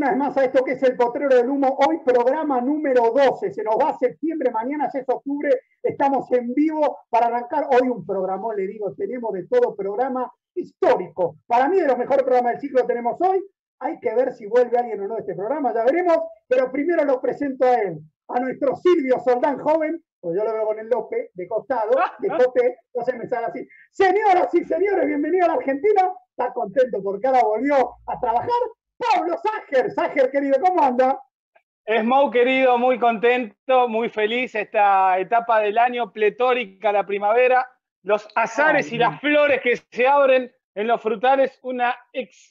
bienvenidos una vez más a esto que es el Potrero del Humo. Hoy programa número 12, se nos va a septiembre, mañana es octubre, estamos en vivo para arrancar hoy un programa, le digo, tenemos de todo programa histórico. Para mí de los mejores programas del ciclo tenemos hoy, hay que ver si vuelve alguien o no a este programa, ya veremos, pero primero lo presento a él, a nuestro Silvio Soldán joven, pues yo lo veo con el Lope de costado, de cote, entonces me sale así. Señoras y señores, bienvenido a la Argentina. Está contento porque ahora volvió a trabajar. Pablo Ságer, Ságer querido, ¿cómo anda? Esmou querido, muy contento, muy feliz esta etapa del año, pletórica la primavera, los azares y las flores que se abren en los frutales, una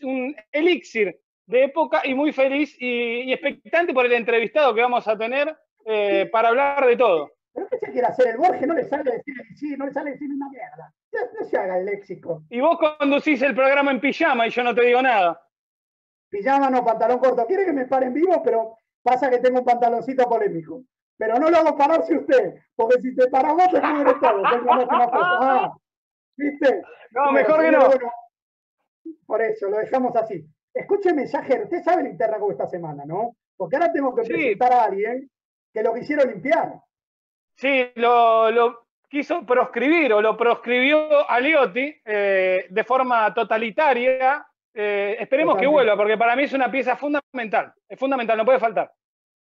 un elixir de época y muy feliz y, expectante por el entrevistado que vamos a tener eh, para hablar de todo. ¿Pero qué se quiere hacer? El Borges no le sale decir sí, no le sale decir una mierda. No, se haga el léxico. Y vos conducís el programa en pijama y yo no te digo nada. Pijama no, pantalón corto. Quiere que me pare en vivo, pero pasa que tengo un pantaloncito polémico. Pero no lo hago pararse usted, porque si te paras vos te pudre todo. Tengo una foto. Ah, ¿Viste? No, mejor que no. por eso, lo dejamos así. Escuche mensaje, usted sabe interna como esta semana, ¿no? Porque ahora tengo que presentar a alguien que lo quisieron limpiar. Sí, lo, quiso proscribir o lo proscribió Aliotti eh, de forma totalitaria. Eh, esperemos que vuelva, porque para mí es una pieza fundamental. Es fundamental, no puede faltar.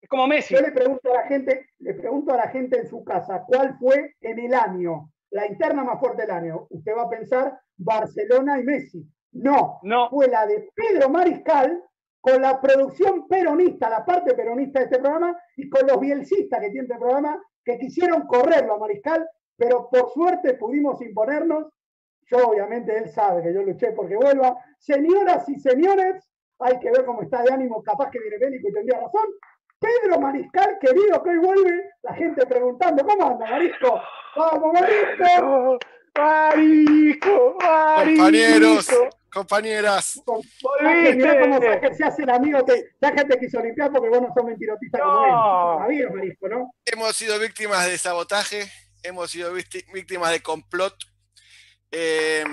Es como Messi. Yo le pregunto a la gente, le pregunto a la gente en su casa, ¿cuál fue en el año, la interna más fuerte del año? Usted va a pensar Barcelona y Messi. No, no. fue la de Pedro Mariscal con la producción peronista, la parte peronista de este programa, y con los bielcistas que tiene este programa, que quisieron correrlo a Mariscal, pero por suerte pudimos imponernos. Yo, obviamente, él sabe que yo luché porque vuelva. Señoras y señores, hay que ver cómo está de ánimo, capaz que viene bélico y tendría razón. Pedro Mariscal, querido, que hoy vuelve, la gente preguntando, ¿cómo anda, Marisco? ¡Vamos, Marisco! Marisco, Marisco. Compañeros, compañeras. Mira cómo se hacen amigos que la gente quiso limpiar porque vos no sos mentirotistas como él. Marisco, ¿no? Hemos sido víctimas de sabotaje, hemos sido víctimas de complot. Eh,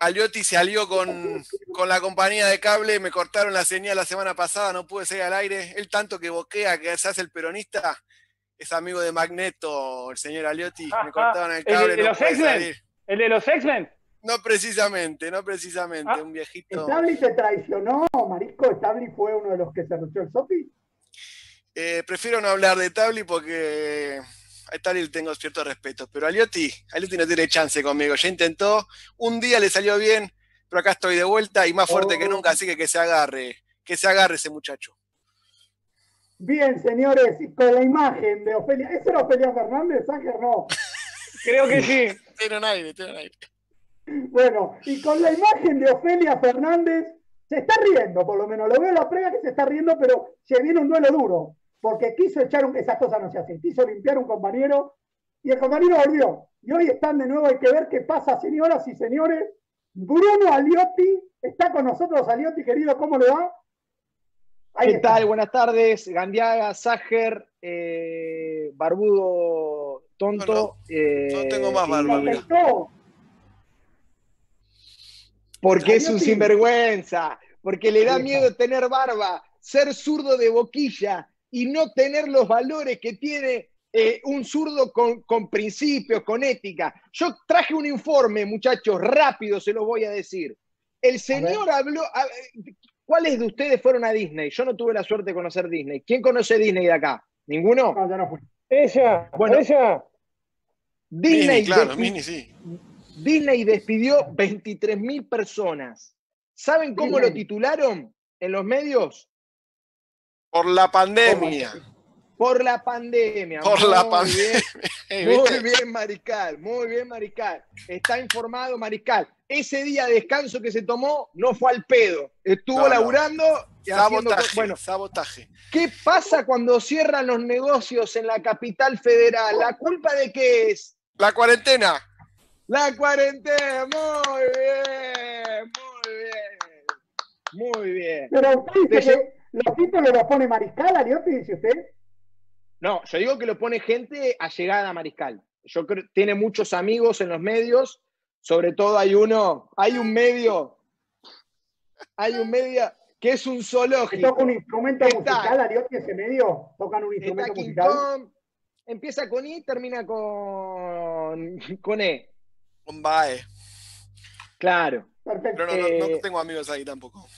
Aliotti se alió con, con, la compañía de cable, me cortaron la señal la semana pasada, no pude salir al aire. Él tanto que boquea que se hace el peronista, es amigo de Magneto, el señor Aliotti, me cortaron el cable. ¿El de, los X-Men? ¿El de los X-Men? No precisamente, no precisamente, ah, un viejito. ¿Stabli se traicionó, Marisco? ¿Stabli fue uno de los que se luchó el Sopi? Eh, prefiero no hablar de Tabli porque a Tabli le tengo cierto respeto, pero Aliotti, Aliotti no tiene chance conmigo. Ya intentó, un día le salió bien, pero acá estoy de vuelta y más fuerte que oh. nunca, así que que se agarre, que se agarre ese muchacho. Bien, señores, con la imagen de Ofelia. ¿Ese era Ofelia Fernández, Ángel? No. Creo que sí. tiene un aire, tiene un aire. Bueno, y con la imagen de Ofelia Fernández, se está riendo, por lo menos. Lo veo en la prega que se está riendo, pero se viene un duelo duro. Porque quiso echar un. Esas cosas no se hacen. Quiso limpiar un compañero y el compañero volvió. Y hoy están de nuevo. Hay que ver qué pasa, señoras y señores. Bruno Aliotti está con nosotros. Aliotti, querido, ¿cómo le va? ¿Qué tal? Buenas tardes. Gandiaga, Sager, eh, Barbudo, Tonto. No, eh, tengo más barba. Porque es un sinvergüenza, porque le da miedo tener barba, ser zurdo de boquilla y no tener los valores que tiene eh, un zurdo con, con, principios, con ética. Yo traje un informe, muchachos, rápido se los voy a decir. El señor habló, ¿Cuáles de ustedes fueron a Disney? Yo no tuve la suerte de conocer Disney. ¿Quién conoce Disney de acá? ¿Ninguno? No, yo no fui. Ella, bueno, ella. Disney, claro, Mini, sí. Disney despidió 23.000 personas. ¿Saben cómo lo titularon en los medios? Por la pandemia. Por la pandemia. Por la pandemia. Muy bien, Mariscal. Muy bien, Mariscal. Está informado, Mariscal. Ese día de descanso que se tomó no fue al pedo. Estuvo laburando y sabotaje, bueno, sabotaje. ¿Qué pasa cuando cierran los negocios en la capital federal? ¿La culpa de qué es? La cuarentena. La cuarentena. Muy bien. Muy bien. Muy bien. Pero los títulos los pone Mariscal, ¿qué dice usted. No, yo digo que lo pone gente allegada a Mariscal. Yo creo que tiene muchos amigos en los medios, sobre todo hay uno, hay un medio. hay un medio que es un zoológico. ¿Toca un instrumento musical, Ariotti, ese medio? ¿Tocan un instrumento musical? empieza con I, termina con, con E. Con BAE. Claro. Perfecto. Pero no, no, tengo amigos ahí tampoco.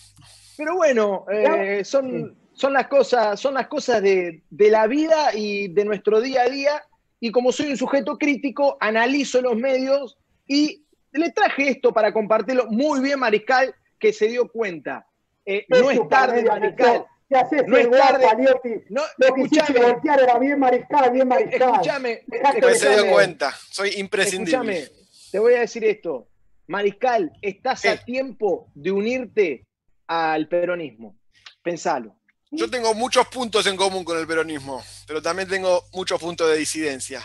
Pero bueno, eh, son, son las cosas, son las cosas de, de, la vida y de nuestro día a día. Y como soy un sujeto crítico, analizo los medios y le traje esto para compartirlo muy bien, Mariscal, que se dio cuenta. Eh, no es tarde, Mariscal. ¿Qué haces no es tarde. No, lo que hiciste voltear era bien Mariscal, bien Mariscal. Escúchame. Después se dio cuenta. Soy imprescindible. Escúchame, te voy a decir esto. Mariscal, estás a tiempo de unirte al peronismo. Pensalo. Yo tengo muchos puntos en común con el peronismo, pero también tengo muchos puntos de disidencia.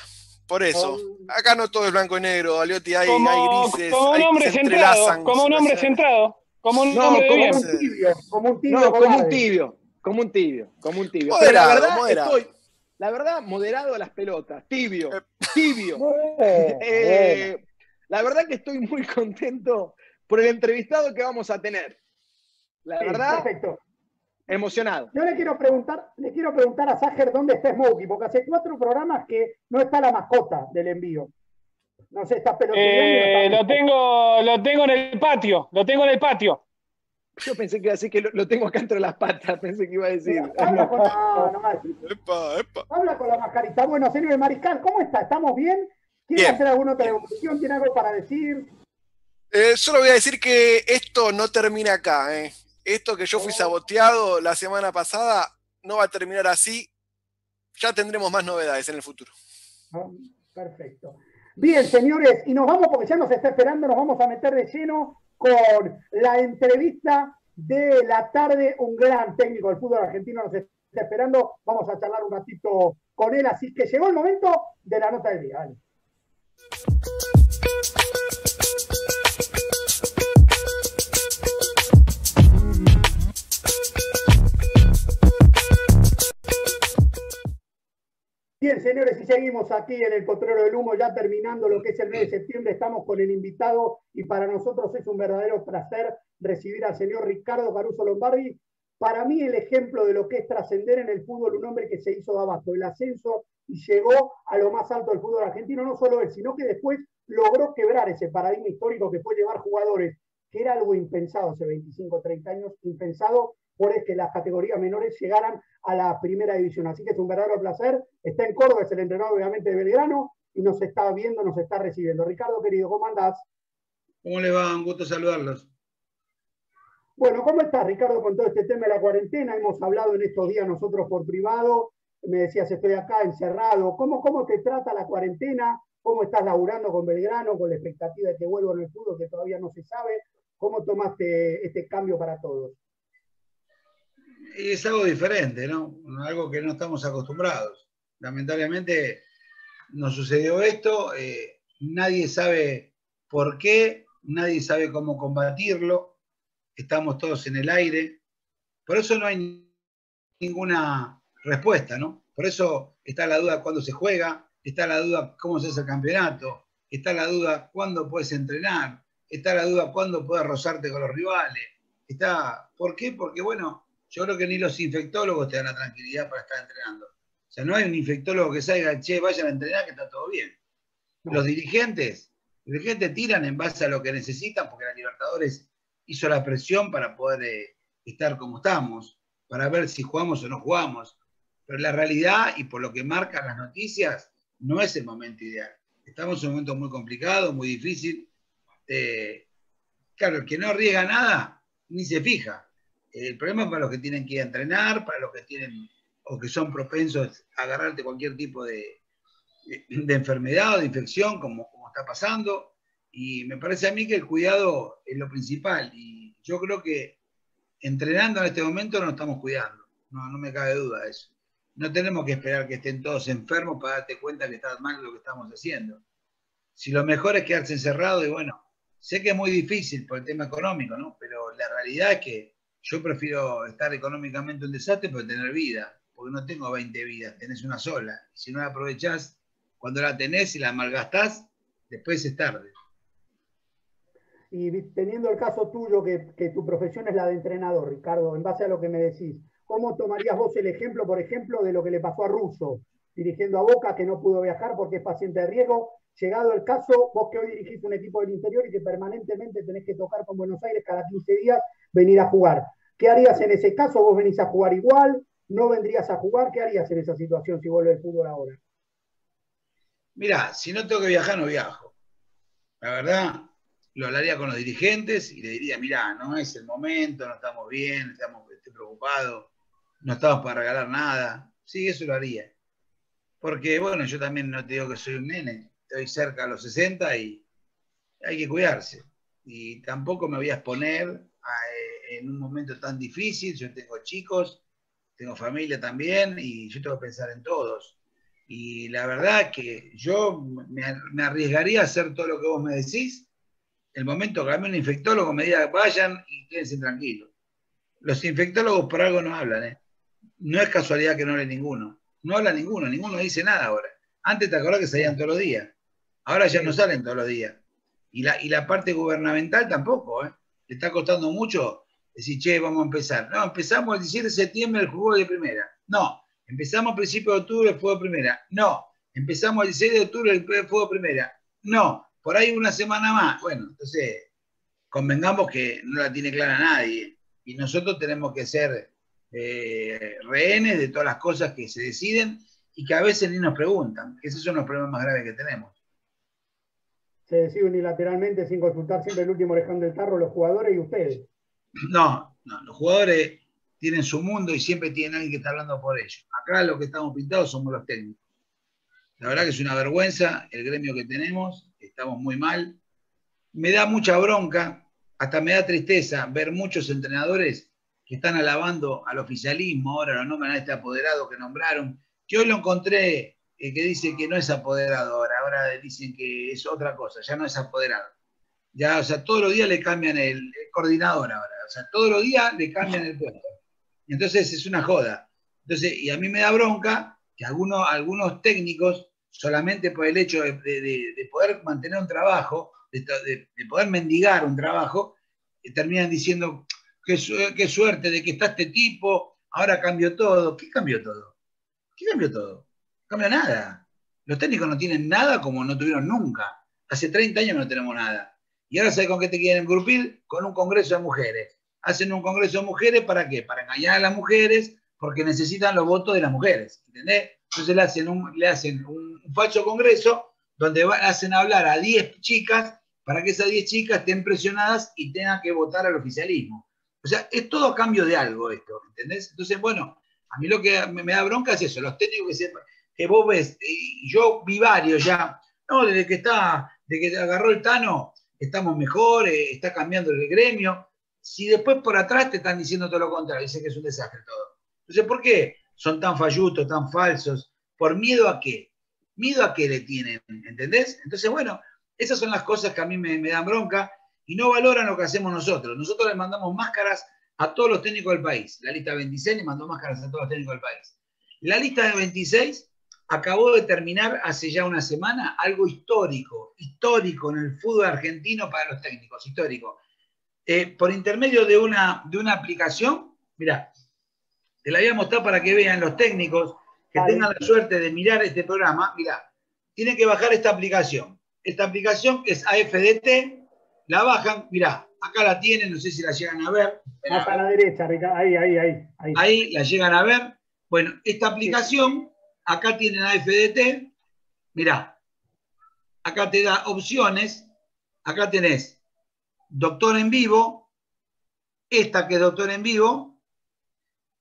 Por eso, oh. acá no todo es blanco y negro, Aliotti, hay, hay grises, como un hombre centrado, como un hombre centrado, como un hombre como un tibio, como un tibio, como un tibio, como un tibio, como un tibio. Pero la verdad estoy, la verdad, moderado a las pelotas, tibio, eh. tibio. Eh, la verdad que estoy muy contento por el entrevistado que vamos a tener. La verdad, perfecto. emocionado. Yo le quiero preguntar, le quiero preguntar a Sager dónde está Smokey, porque hace cuatro programas que no está la mascota del envío. No sé, está. Eh, lo tengo, lo tengo en el patio, lo tengo en el patio. Yo pensé que iba a decir que lo, tengo acá entre las patas, pensé que iba a decir. Habla con, Habla con la mascarita. Bueno, señor Mariscal, ¿cómo está? ¿Estamos bien? ¿Quiere hacer alguna otra evolución? ¿Tiene algo para decir? Eh, solo voy a decir que esto no termina acá. Eh. Esto que yo fui oh. saboteado la semana pasada no va a terminar así. Ya tendremos más novedades en el futuro. Ah, perfecto. Bien, señores, y nos vamos porque ya nos está esperando, nos vamos a meter de lleno con la entrevista de la tarde. Un gran técnico del fútbol argentino nos está esperando. Vamos a charlar un ratito con él, así que llegó el momento de la nota del día. Bien, señores, y seguimos aquí en el Potrero del Humo, ya terminando lo que es el mes de septiembre, estamos con el invitado y para nosotros es un verdadero placer recibir al señor Ricardo Caruso Lombardi. Para mí el ejemplo de lo que es trascender en el fútbol, un hombre que se hizo de abajo, el ascenso y llegó a lo más alto del fútbol argentino, no solo él, sino que después logró quebrar ese paradigma histórico que fue llevar jugadores, que era algo impensado hace 25, 30 años, impensado por es que las categorías menores llegaran a la primera división. Así que es un verdadero placer. Está en Córdoba, es el entrenador obviamente de Belgrano y nos está viendo, nos está recibiendo. Ricardo, querido, ¿cómo andás? ¿Cómo le va? Un gusto saludarlos. Bueno, ¿cómo estás, Ricardo, con todo este tema de la cuarentena? Hemos hablado en estos días nosotros por privado. Me decías, estoy acá encerrado. ¿Cómo, cómo te trata la cuarentena? ¿Cómo estás laburando con Belgrano, con la expectativa de que vuelva en el fútbol que todavía no se sabe? ¿Cómo tomaste este cambio para todos? Es algo diferente, ¿no? Algo que no estamos acostumbrados. Lamentablemente nos sucedió esto, eh, nadie sabe por qué, nadie sabe cómo combatirlo, estamos todos en el aire, por eso no hay ninguna respuesta, ¿no? Por eso está la duda cuándo se juega, está la duda cómo se hace el campeonato, está la duda cuándo puedes entrenar, está la duda cuándo puedes rozarte con los rivales, está, ¿por qué? Porque bueno, yo creo que ni los infectólogos te dan la tranquilidad para estar entrenando. O sea, no hay un infectólogo que salga, che, vayan a entrenar que está todo bien. Los dirigentes, los dirigentes tiran en base a lo que necesitan porque la Libertadores hizo la presión para poder eh, estar como estamos, para ver si jugamos o no jugamos. Pero la realidad y por lo que marcan las noticias, no es el momento ideal. Estamos en un momento muy complicado, muy difícil. Eh, claro, el que no arriesga nada, ni se fija. El problema es para los que tienen que ir a entrenar, para los que tienen o que son propensos a agarrarte cualquier tipo de, de, enfermedad o de infección, como, como está pasando. Y me parece a mí que el cuidado es lo principal. Y yo creo que entrenando en este momento nos estamos cuidando. No, no me cabe duda de eso. No tenemos que esperar que estén todos enfermos para darte cuenta que está mal lo que estamos haciendo. Si lo mejor es quedarse encerrado, y bueno, sé que es muy difícil por el tema económico, ¿no? Pero la realidad es que yo prefiero estar económicamente un desastre, pero tener vida, porque no tengo 20 vidas, tenés una sola. si no la aprovechás, cuando la tenés y la malgastás, después es tarde. y teniendo el caso tuyo, que, tu profesión es la de entrenador, Ricardo, en base a lo que me decís, ¿cómo tomarías vos el ejemplo, por ejemplo, de lo que le pasó a Russo, dirigiendo a Boca, que no pudo viajar porque es paciente de riesgo? Llegado el caso, vos que hoy dirigís un equipo del interior y que permanentemente tenés que tocar con Buenos Aires cada 15 días, venir a jugar. ¿Qué harías en ese caso? ¿Vos venís a jugar igual? ¿No vendrías a jugar? ¿Qué harías en esa situación si vuelve el fútbol ahora? Mirá, si no tengo que viajar, no viajo. La verdad, lo hablaría con los dirigentes y le diría, mirá, no es el momento, no estamos bien, estamos, estoy preocupado, no estamos para regalar nada. Sí, eso lo haría. Porque, bueno, yo también no te digo que soy un nene, estoy cerca a los 60 y hay que cuidarse. Y tampoco me voy a exponer en un momento tan difícil. Yo tengo chicos, tengo familia también y yo tengo que pensar en todos. Y la verdad que yo me, arriesgaría a hacer todo lo que vos me decís. El momento que a mí un infectólogo me diga vayan y quédense tranquilos. Los infectólogos por algo no hablan, ¿eh? No es casualidad que no hable ninguno. No habla ninguno, ninguno dice nada ahora. Antes te acordás que salían todos los días. Ahora ya no salen todos los días. Y la, y la parte gubernamental tampoco, ¿eh? Le está costando mucho decir, che, vamos a empezar. No, empezamos el 17 de septiembre el juego de primera. No, Empezamos a principios de octubre el fuego primera. No. Empezamos el 16 de octubre el fuego primera. No. Por ahí una semana más. Bueno, entonces convengamos que no la tiene clara nadie. Y nosotros tenemos que ser eh, rehenes de todas las cosas que se deciden y que a veces ni nos preguntan. Esos son los problemas más graves que tenemos. Se decide unilateralmente sin consultar siempre el último orejón del tarro los jugadores y ustedes. No, los jugadores tienen su mundo y siempre tienen alguien que está hablando por ellos. Acá lo que estamos pintados somos los técnicos. La verdad que es una vergüenza el gremio que tenemos, estamos muy mal. Me da mucha bronca, hasta me da tristeza ver muchos entrenadores que están alabando al oficialismo, ahora lo nombran a este apoderado que nombraron. Yo lo encontré que dice que no es apoderado ahora dicen que es otra cosa, ya no es apoderado. Ya, o sea, todos los días le cambian el, coordinador ahora, o sea, todos los días le cambian el puesto. Entonces es una joda. Entonces, y a mí me da bronca que algunos, algunos técnicos, solamente por el hecho de, poder mantener un trabajo, de, poder mendigar un trabajo, eh, terminan diciendo, qué, qué suerte de que está este tipo, ahora cambió todo. ¿Qué cambió todo? ¿Qué cambió todo? No cambió nada. Los técnicos no tienen nada como no tuvieron nunca. Hace 30 años no tenemos nada. Y ahora ¿sabes con qué te quieren grupir? Con un congreso de mujeres hacen un congreso de mujeres, ¿para qué? Para engañar a las mujeres, porque necesitan los votos de las mujeres, ¿entendés? Entonces le hacen un, le hacen un, falso congreso donde hacen hablar a 10 chicas para que esas 10 chicas estén presionadas y tengan que votar al oficialismo. O sea, es todo a cambio de algo esto, ¿entendés? Entonces, bueno, a mí lo que me, da bronca es eso, los técnicos que, se, que vos ves, y yo vi varios ya, no, desde que está, desde que agarró el Tano, estamos mejor, eh, está cambiando el gremio, si después por atrás te están diciendo todo lo contrario, dicen que es un desastre todo. Entonces, ¿por qué son tan fallutos, tan falsos? ¿Por miedo a qué? ¿Miedo a qué le tienen? ¿Entendés? Entonces, bueno, esas son las cosas que a mí me, dan bronca y no valoran lo que hacemos nosotros. Nosotros le mandamos máscaras a todos los técnicos del país. La lista 26 le mandó máscaras a todos los técnicos del país. La lista de 26 acabó de terminar hace ya una semana algo histórico, histórico en el fútbol argentino para los técnicos, histórico. Eh, por intermedio de una, de una aplicación, mira, te la voy a mostrar para que vean los técnicos que tengan la suerte de mirar este programa, mira, tienen que bajar esta aplicación. Esta aplicación que es AFDT, la bajan, mira, acá la tienen, no sé si la llegan a ver. Acá a la derecha, ahí, ahí, ahí, ahí. Ahí la llegan a ver. Bueno, esta aplicación, acá tienen AFDT, mira, acá te da opciones, acá tenés doctor en vivo, esta que es doctor en vivo,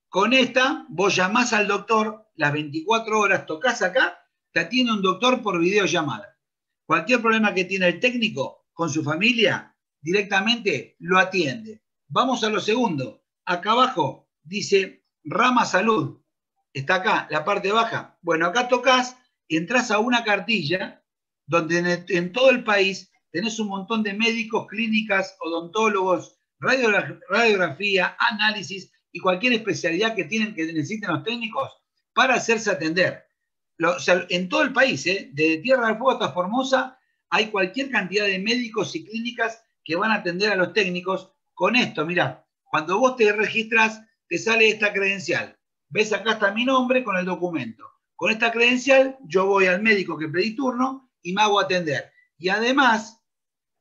con esta vos llamás al doctor las 24 horas, tocas acá, te atiende un doctor por videollamada. Cualquier problema que tiene el técnico con su familia, directamente lo atiende. Vamos a lo segundo. Acá abajo dice Rama Salud. Está acá, la parte baja. Bueno, acá tocas entras a una cartilla donde en todo el país tenés un montón de médicos, clínicas, odontólogos, radiografía, análisis y cualquier especialidad que tienen que necesiten los técnicos para hacerse atender. en todo el país, ¿eh? desde Tierra del Fuego hasta Formosa, hay cualquier cantidad de médicos y clínicas que van a atender a los técnicos con esto. Mirá, cuando vos te registras, te sale esta credencial. ¿Ves? Acá está mi nombre con el documento. Con esta credencial, yo voy al médico que pedí turno y me hago atender. Y además,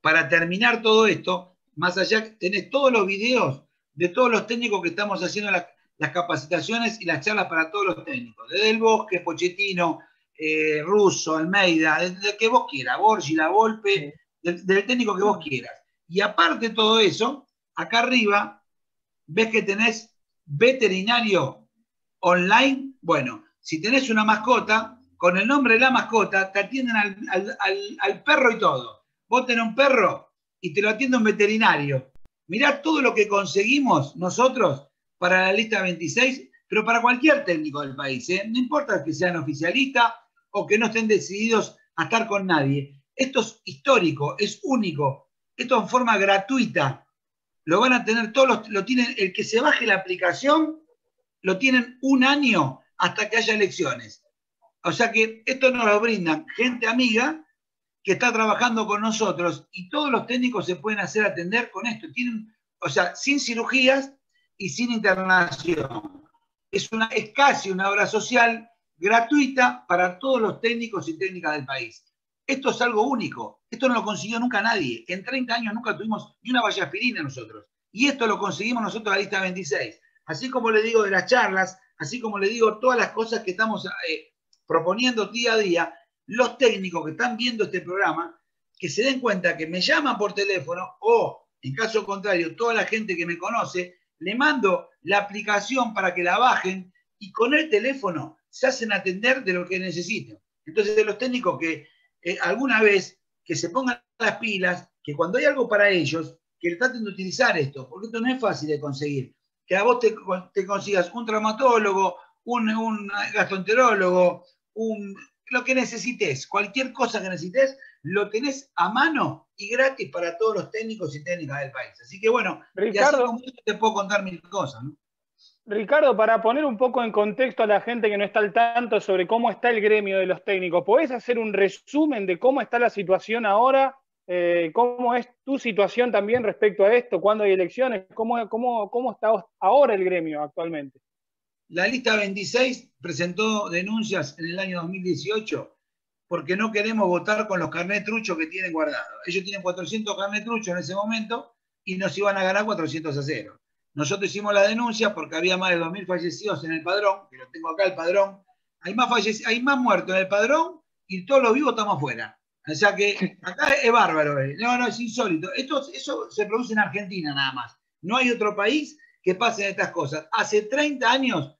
para terminar todo esto, más allá, tenés todos los videos de todos los técnicos que estamos haciendo las, capacitaciones y las charlas para todos los técnicos. Desde el Bosque, Pochettino, eh, Russo, Almeida, desde el que vos quieras, Borgi, La Volpe, del, técnico que vos quieras. Y aparte de todo eso, acá arriba, ves que tenés veterinario online. Bueno, si tenés una mascota, con el nombre de la mascota, te atienden al, perro y todo. Vos tenés un perro y te lo atiende un veterinario. Mirá todo lo que conseguimos nosotros para la lista 26, pero para cualquier técnico del país. ¿eh? No importa que sean oficialistas o que no estén decididos a estar con nadie. Esto es histórico, es único. Esto en forma gratuita. Lo van a tener todos los, lo tienen, el que se baje la aplicación, lo tienen un año hasta que haya elecciones. O sea que esto nos lo brindan gente amiga que está trabajando con nosotros y todos los técnicos se pueden hacer atender con esto. Tienen, o sea, sin cirugías y sin internación. Es, una, es casi una obra social gratuita para todos los técnicos y técnicas del país. Esto es algo único. Esto no lo consiguió nunca nadie. En 30 años nunca tuvimos ni una valla aspirina nosotros. Y esto lo conseguimos nosotros la lista 26. Así como le digo de las charlas, así como le digo todas las cosas que estamos eh, proponiendo día a día, los técnicos que están viendo este programa, que se den cuenta que me llaman por teléfono o, en caso contrario, toda la gente que me conoce, le mando la aplicación para que la bajen y con el teléfono se hacen atender de lo que necesiten. Entonces, los técnicos que eh, alguna vez que se pongan las pilas, que cuando hay algo para ellos, que traten de utilizar esto, porque esto no es fácil de conseguir. Que a vos te, consigas un traumatólogo, un, un gastroenterólogo, un, lo que necesites, cualquier cosa que necesites, lo tenés a mano y gratis para todos los técnicos y técnicas del país. Así que bueno, Ricardo, te puedo contar mil cosas. Ricardo, para poner un poco en contexto a la gente que no está al tanto sobre cómo está el gremio de los técnicos, ¿podés hacer un resumen de cómo está la situación ahora? Eh, ¿Cómo es tu situación también respecto a esto? ¿Cuándo hay elecciones? ¿Cómo, cómo, cómo está ahora el gremio actualmente? La lista 26 presentó denuncias en el año 2018 porque no queremos votar con los carnet truchos que tienen guardados. Ellos tienen 400 carnet truchos en ese momento y nos iban a ganar 400 a 0. Nosotros hicimos la denuncia porque había más de 2.000 fallecidos en el padrón, que lo tengo acá el padrón. Hay más, hay más muertos en el padrón y todos los vivos estamos afuera. O sea que acá es bárbaro. Eh. No, no, es insólito. Esto, eso se produce en Argentina nada más. No hay otro país que pasen estas cosas. Hace 30 años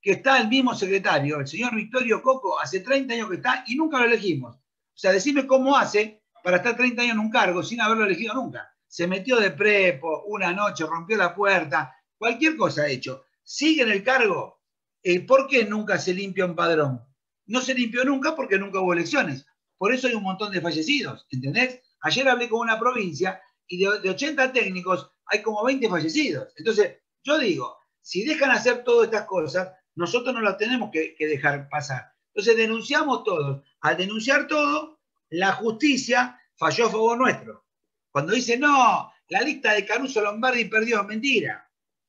que está el mismo secretario, el señor Victorio Coco, hace 30 años que está y nunca lo elegimos. O sea, decime cómo hace para estar 30 años en un cargo sin haberlo elegido nunca. Se metió de prepo una noche, rompió la puerta, cualquier cosa ha hecho. Sigue en el cargo. Eh, ¿Por qué nunca se limpia un padrón? No se limpió nunca porque nunca hubo elecciones. Por eso hay un montón de fallecidos, ¿entendés? Ayer hablé con una provincia y de, de 80 técnicos hay como 20 fallecidos. Entonces, yo digo, si dejan hacer todas estas cosas, nosotros no las tenemos que, dejar pasar. Entonces denunciamos todos. Al denunciar todo, la justicia falló a favor nuestro. Cuando dice, no, la lista de Caruso Lombardi perdió, mentira.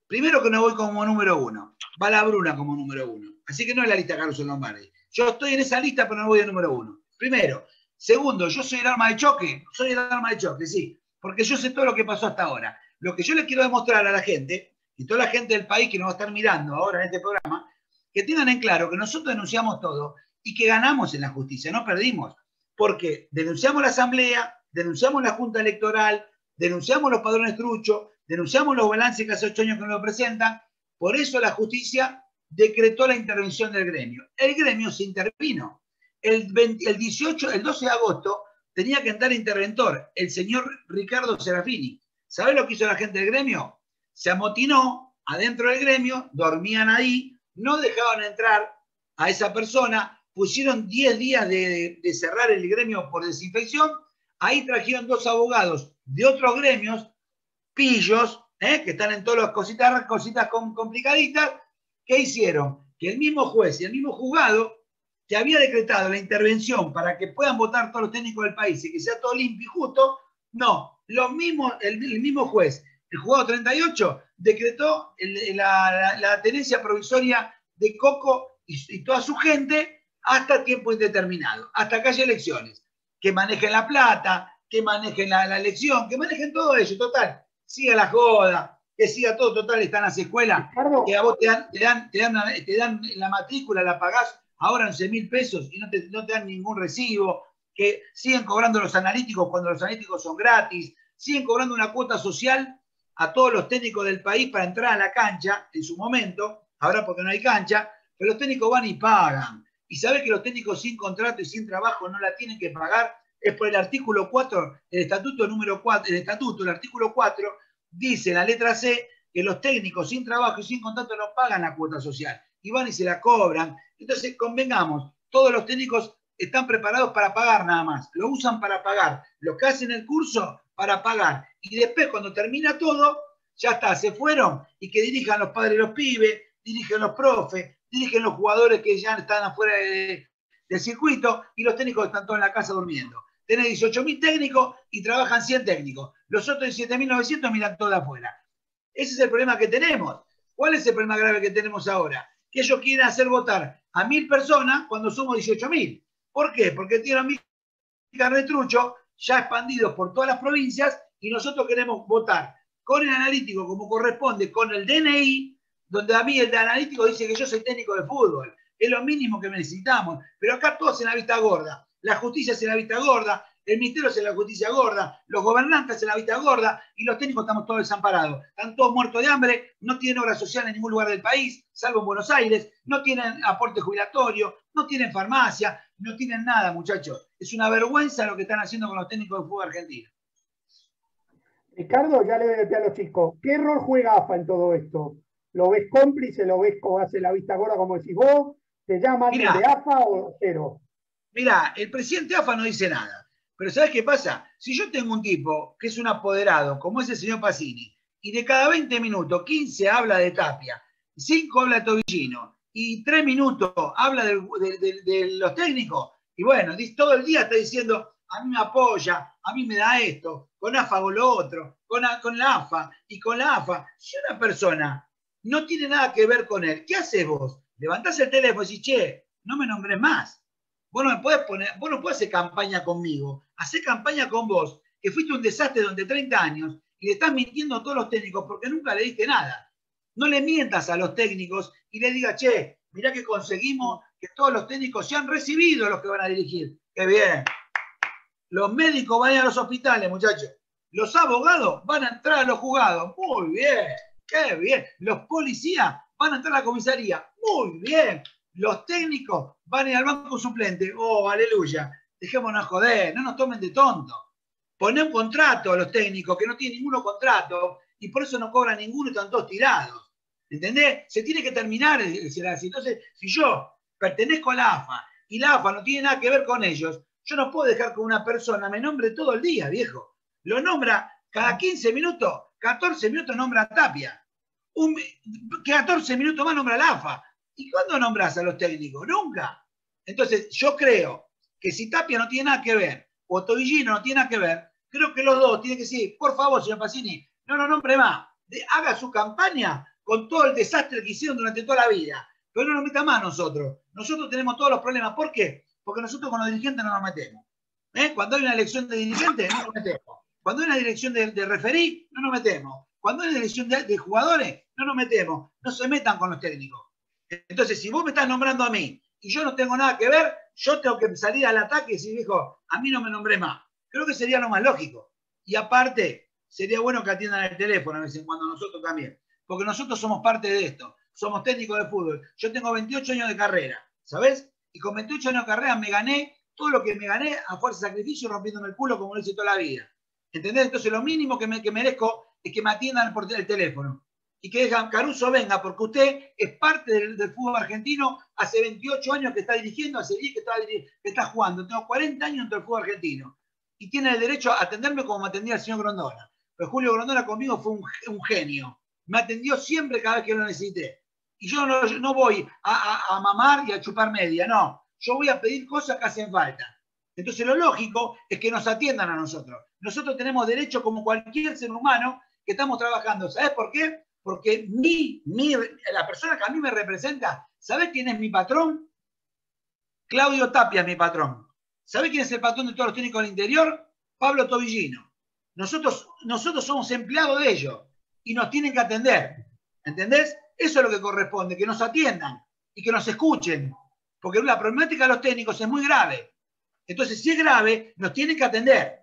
Primero que no voy como número uno, va la Bruna como número uno. Así que no es la lista Caruso Lombardi. Yo estoy en esa lista, pero no voy de número uno. Primero. Segundo, yo soy el arma de choque. Soy el arma de choque, sí. Porque yo sé todo lo que pasó hasta ahora. Lo que yo le quiero demostrar a la gente, y toda la gente del país que nos va a estar mirando ahora en este programa, que tengan en claro que nosotros denunciamos todo y que ganamos en la justicia, no perdimos. Porque denunciamos la Asamblea, denunciamos la Junta Electoral, denunciamos los padrones truchos, denunciamos los balances que hace ocho años que no lo presentan. Por eso la justicia decretó la intervención del gremio. El gremio se intervino. El, el 18, el 12 de agosto tenía que entrar interventor, el señor Ricardo Serafini. ¿Sabés lo que hizo la gente del gremio? Se amotinó adentro del gremio, dormían ahí, no dejaban entrar a esa persona, pusieron 10 días de, cerrar el gremio por desinfección, ahí trajeron dos abogados de otros gremios, pillos, ¿eh? que están en todas las cositas, cositas complicaditas, ¿qué hicieron? Que el mismo juez y el mismo juzgado que había decretado la intervención para que puedan votar todos los técnicos del país y que sea todo limpio y justo, no, lo mismo, el, mismo juez, el juzgado 38, decretó la, tenencia provisoria de Coco y, toda su gente hasta tiempo indeterminado, hasta que haya elecciones. Que manejen la plata, que manejen la, elección, que manejen todo eso, total. Siga la joda, que siga todo, total, están las escuelas, que a vos te dan, te dan, te dan, la matrícula, la pagás ahora 11 mil pesos y no te, no te dan ningún recibo, que siguen cobrando los analíticos cuando los analíticos son gratis, siguen cobrando una cuota social a todos los técnicos del país para entrar a la cancha en su momento, ahora porque no hay cancha, pero los técnicos van y pagan. Y sabe que los técnicos sin contrato y sin trabajo no la tienen que pagar, es por el artículo 4, el estatuto número 4, el estatuto, el artículo 4, dice en la letra C que los técnicos sin trabajo y sin contrato no pagan la cuota social. Y van y se la cobran. Entonces, convengamos, todos los técnicos están preparados para pagar nada más, lo usan para pagar, lo que hacen el curso para pagar. Y después cuando termina todo, ya está, se fueron y que dirijan los padres los pibes, dirigen los profes, dirigen los jugadores que ya están afuera del circuito y los técnicos están todos en la casa durmiendo. Tenés 18.000 técnicos y trabajan 100 técnicos. Los otros 17.900 miran todo afuera. Ese es el problema que tenemos. ¿Cuál es el problema grave que tenemos ahora? Que ellos quieren hacer votar a mil personas cuando somos 18.000. ¿Por qué? Porque tienen mil carretruchos ya expandidos por todas las provincias y nosotros queremos votar con el analítico como corresponde, con el DNI, donde a mí el analítico dice que yo soy técnico de fútbol. Es lo mínimo que necesitamos. Pero acá todos en la vista gorda. La justicia es en la vista gorda, el ministerio es en la justicia gorda, los gobernantes en la vista gorda y los técnicos estamos todos desamparados. Están todos muertos de hambre, no tienen obra social en ningún lugar del país, salvo en Buenos Aires, no tienen aporte jubilatorio, no tienen farmacia, no tienen nada, muchachos. Es una vergüenza lo que están haciendo con los técnicos de fútbol argentino. Ricardo, ya le decía a los chicos, ¿qué rol juega AFA en todo esto? ¿Lo ves cómplice? ¿Lo ves como hace la vista gorda, como decís vos? ¿Te llaman de AFA o cero? Mira, el presidente AFA no dice nada. Pero ¿sabes qué pasa? Si yo tengo un tipo que es un apoderado, como es el señor Pacini, y de cada 20 minutos, 15 habla de Tapia, 5 habla de Tobillino, y 3 minutos habla de, los técnicos, y bueno, todo el día está diciendo, a mí me apoya, a mí me da esto, con AFA o lo otro, con, con la AFA y con la AFA. Si una persona no tiene nada que ver con él, ¿qué haces vos? Levantás el teléfono y decís, che, no me nombres más. Vos no, me podés poner, vos no hacer campaña conmigo, hacer campaña con vos, que fuiste un desastre durante 30 años y le estás mintiendo a todos los técnicos porque nunca le diste nada. No le mientas a los técnicos y le digas, che, mirá que conseguimos que todos los técnicos sean recibidos los que van a dirigir. ¡Qué bien! Los médicos van a ir a los hospitales, muchachos. Los abogados van a entrar a los juzgados. Muy bien, qué bien. Los policías van a entrar a la comisaría. Muy bien. Los técnicos van a ir al banco suplente. Oh, aleluya. Dejémonos joder, no nos tomen de tonto. Poné un contrato a los técnicos que no tienen ninguno contrato y por eso no cobran ninguno y están todos tirados. ¿Entendés? Se tiene que terminar Entonces, si yo pertenezco a la AFA y la AFA no tiene nada que ver con ellos, yo no puedo dejar que una persona me nombre todo el día, viejo. Lo nombra cada 15 minutos, 14 minutos nombra a Tapia. Un, 14 minutos más nombra a la AFA. ¿Y cuándo nombras a los técnicos? Nunca. Entonces, yo creo que si Tapia no tiene nada que ver, o Tobillino no tiene nada que ver, creo que los dos tienen que decir, por favor, señor Pacini, no nos nombre más. haga su campaña con todo el desastre que hicieron durante toda la vida. Pero no nos meta más nosotros. Nosotros tenemos todos los problemas. ¿Por qué? Porque nosotros con los dirigentes no nos metemos. ¿Eh? Cuando hay una elección de dirigentes, no nos metemos. Cuando hay una dirección de, referí, no nos metemos. Cuando hay una elección de jugadores, no nos metemos. No se metan con los técnicos. Entonces, si vos me estás nombrando a mí y yo no tengo nada que ver, yo tengo que salir al ataque y decir, dijo, a mí no me nombré más. Creo que sería lo más lógico. Y aparte, sería bueno que atiendan el teléfono a veces cuando nosotros también. Porque nosotros somos parte de esto. Somos técnicos de fútbol. Yo tengo 28 años de carrera, ¿sabes? Y con 28 años de carrera me gané todo lo que me gané a fuerza de sacrificio rompiéndome el culo como lo hice toda la vida. ¿Entendés? Entonces lo mínimo que, me, que merezco es que me atiendan por el teléfono y que Caruso venga, porque usted es parte del, fútbol argentino, hace 28 años que está dirigiendo, hace 10 que está, jugando, tengo 40 años dentro del fútbol argentino, y tiene el derecho a atenderme como me atendía el señor Grondona. Pero Julio Grondona conmigo fue un, genio, me atendió siempre cada vez que lo necesité. Y yo no, voy a, mamar y a chupar media, no, yo voy a pedir cosas que hacen falta. Entonces lo lógico es que nos atiendan a nosotros. Nosotros tenemos derecho como cualquier ser humano que estamos trabajando. ¿Sabes por qué? Porque mi, mi, la persona que a mí me representa, ¿sabes quién es mi patrón? Claudio Tapia es mi patrón. ¿Sabes quién es el patrón de todos los técnicos del interior? Pablo Tobillino. Nosotros, nosotros somos empleados de ellos y nos tienen que atender. ¿Entendés? Eso es lo que corresponde, que nos atiendan y que nos escuchen. Porque la problemática de los técnicos es muy grave. Entonces, si es grave, nos tienen que atender.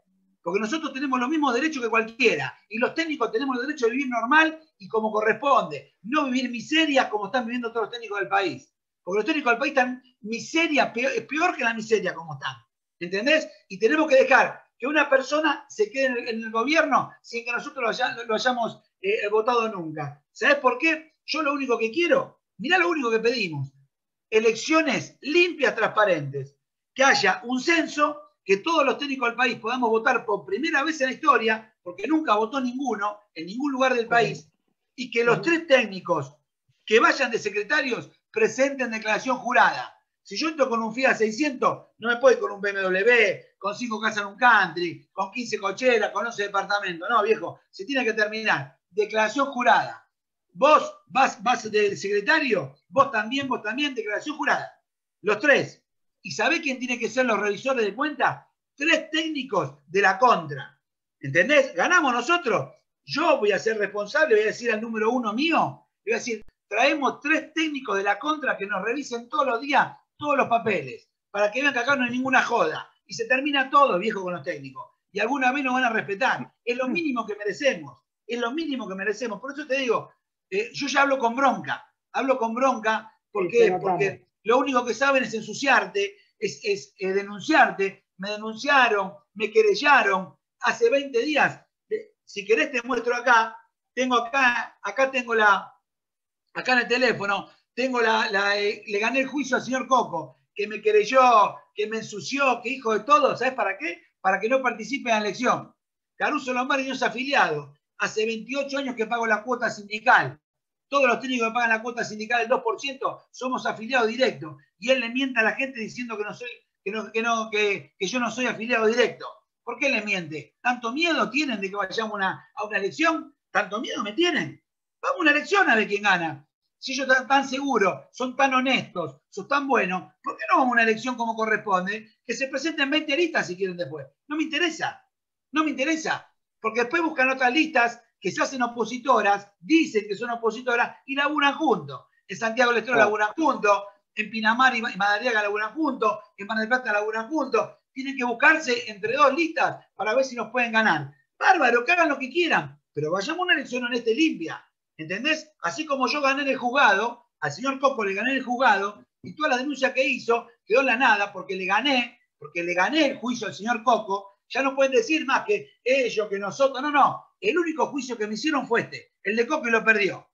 Porque nosotros tenemos los mismos derechos que cualquiera. Y los técnicos tenemos el derecho de vivir normal y como corresponde. No vivir miseria como están viviendo todos los técnicos del país. Porque los técnicos del país están miseria, peor, es peor que la miseria como están. ¿Entendés? Y tenemos que dejar que una persona se quede en el, gobierno sin que nosotros lo, hayamos eh, votado nunca. ¿Sabes por qué? Yo lo único que quiero, mirá lo único que pedimos, elecciones limpias, transparentes, que haya un censo, que todos los técnicos del país podamos votar por primera vez en la historia, porque nunca votó ninguno en ningún lugar del país, y que los tres técnicos que vayan de secretarios presenten declaración jurada si yo entro con un Fiat 600, no me puedo ir con un BMW, con cinco casas en un country, con 15 cocheras, con 11 departamentos. No, viejo, se tiene que terminar. Declaración jurada. Vos vas, vas del secretario, vos también, vos también, declaración jurada. Los tres. ¿Y sabés quién tiene que ser los revisores de cuenta? Tres técnicos de la contra. ¿Entendés? Ganamos nosotros. Yo voy a ser responsable, voy a decir al número uno mío, voy a decir, traemos tres técnicos de la contra que nos revisen todos los días todos los papeles, para que vean que acá no hay ninguna joda. Y se termina todo, viejo, con los técnicos. Y alguna vez nos van a respetar. Es lo mínimo que merecemos. Es lo mínimo que merecemos. Por eso te digo, eh, yo ya hablo con bronca. Hablo con bronca porque, porque lo único que saben es ensuciarte, es, denunciarte. Me denunciaron, me querellaron hace 20 días. Si querés te muestro acá. Tengo acá, acá tengo la, acá en el teléfono, tengo la, eh, le gané el juicio al señor Coco, que me querelló, que me ensució, que hijo de todo, ¿sabes para qué? Para que no participe en la elección. Caruso Lombardi no es afiliado. Hace 28 años que pago la cuota sindical. Todos los técnicos que pagan la cuota sindical del 2% somos afiliados directos. Y él le miente a la gente diciendo que no soy, que no, que no, que, yo no soy afiliado directo. ¿Por qué le miente? ¿Tanto miedo tienen de que vayamos a una elección? ¿Tanto miedo me tienen? Vamos a una elección a ver quién gana si ellos están tan seguros, son tan honestos, son tan buenos, ¿por qué no vamos a una elección como corresponde? Que se presenten 20 listas si quieren después. No me interesa, no me interesa, porque después buscan otras listas que se hacen opositoras, dicen que son opositoras y laburan juntos. En Santiago del Estero laburan juntos, en Pinamar y Madariaga laburan juntos, en Mar del Plata laburan juntos. Tienen que buscarse entre dos listas para ver si nos pueden ganar. Bárbaro, que hagan lo que quieran, pero vayamos a una elección honesta y limpia ¿Entendés? Así como yo gané en el juzgado, al señor Coco le gané en el juzgado, y toda la denuncia que hizo quedó en la nada porque le gané, porque le gané el juicio al señor Coco, ya no pueden decir más que ellos, que nosotros, no, no. El único juicio que me hicieron fue este, el de Coco y lo perdió.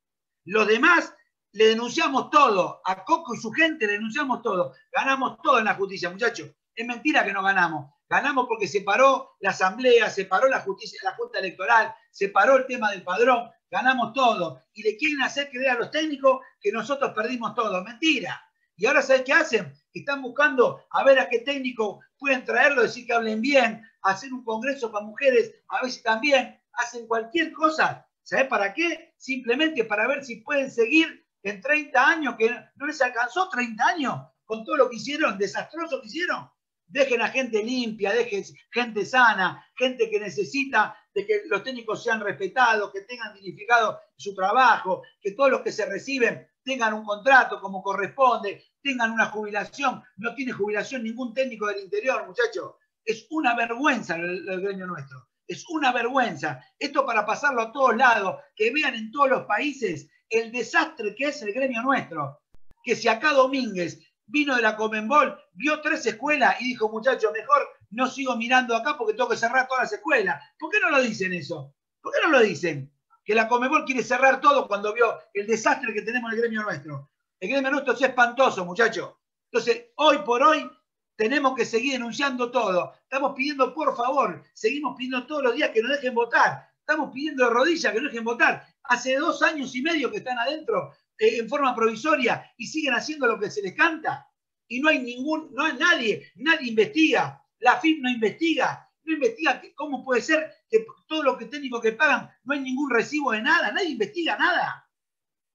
Los demás le denunciamos todo, a Coco y su gente le denunciamos todo, ganamos todo en la justicia, muchachos. Es mentira que no ganamos. Ganamos porque se paró la asamblea, se paró la justicia, la junta electoral, se paró el tema del padrón, ganamos todo. Y le quieren hacer creer a los técnicos que nosotros perdimos todo. Mentira. Y ahora, ¿sabes qué hacen? Están buscando a ver a qué técnico pueden traerlo, decir que hablen bien, hacer un congreso para mujeres, a ver si también hacen cualquier cosa. ¿Sabes para qué? Simplemente para ver si pueden seguir en 30 años, que no les alcanzó 30 años con todo lo que hicieron, desastroso que hicieron. Dejen a gente limpia, dejen gente sana, gente que necesita de que los técnicos sean respetados, que tengan dignificado su trabajo, que todos los que se reciben tengan un contrato como corresponde, tengan una jubilación. No tiene jubilación ningún técnico del interior, muchachos. Es una vergüenza el, el nuestro. Es una vergüenza. Esto para pasarlo a todos lados, que vean en todos los países el desastre que es el gremio nuestro. Que si acá Domínguez vino de la Comenbol, vio tres escuelas y dijo, muchachos, mejor no sigo mirando acá porque tengo que cerrar todas las escuelas. ¿Por qué no lo dicen eso? ¿Por qué no lo dicen? Que la Comebol quiere cerrar todo cuando vio el desastre que tenemos en el gremio nuestro. El gremio nuestro es espantoso, muchachos. Entonces, hoy por hoy tenemos que seguir denunciando todo. Estamos pidiendo, por favor, seguimos pidiendo todos los días que nos dejen votar. Estamos pidiendo de rodillas que nos dejen votar. Hace dos años y medio que están adentro eh, en forma provisoria y siguen haciendo lo que se les canta. Y no hay ningún, no hay nadie, nadie investiga La FIP no investiga, no investiga cómo puede ser que todo lo que técnicos que pagan no hay ningún recibo de nada, nadie investiga nada.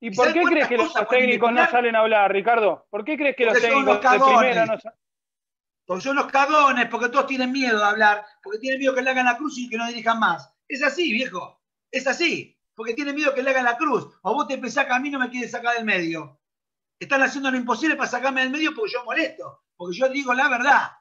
¿Y, por qué crees que los técnicos no salen a hablar, Ricardo? ¿Por qué crees que los técnicos de primera no salen? Porque son los cagones, porque todos tienen miedo de hablar, porque tienen miedo que le hagan la cruz y que no dirijan más. Es así, viejo. Es así. Porque tienen miedo que le hagan la cruz. O vos te pensás a mí no me quieres sacar del medio. Están haciendo lo imposible para sacarme del medio porque yo molesto. Porque yo digo la verdad.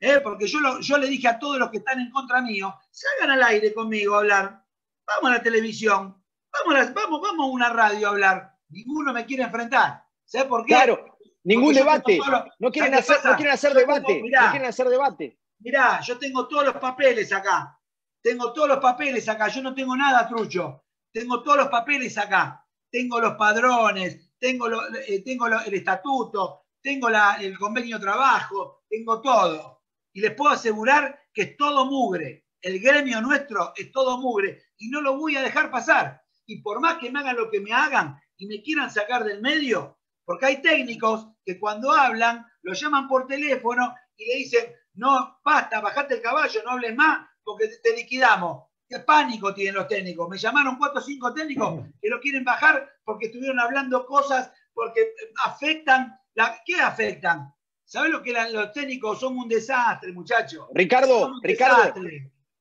¿eh? Porque yo, yo le dije a todos los que están en contra mío, salgan al aire conmigo a hablar. Vamos a la televisión. Vamos a, vamos, vamos a una radio a hablar. Ninguno me quiere enfrentar. ¿Sabes por qué? Claro, ningún debate. no, quieren hacer, no quieren hacer debate. no quieren hacer debate. Mirá, yo tengo todos los papeles acá. Tengo todos los papeles acá. Yo no tengo nada, trucho. Tengo todos los papeles acá. Tengo los padrones, tengo, eh, tengo el estatuto, tengo el convenio de trabajo, tengo todo. Y les puedo asegurar que es todo mugre. El gremio nuestro es todo mugre y no lo voy a dejar pasar. Y por más que me hagan lo que me hagan y me quieran sacar del medio, porque hay técnicos que cuando hablan lo llaman por teléfono y le dicen, no, basta, bajate el caballo, no hables más porque te liquidamos. ¿Qué pánico tienen los técnicos? Me llamaron cuatro o cinco técnicos que lo quieren bajar porque estuvieron hablando cosas, porque afectan. La, ¿Qué afectan? ¿Sabes lo que los técnicos son un desastre, muchachos? Ricardo, Ricardo,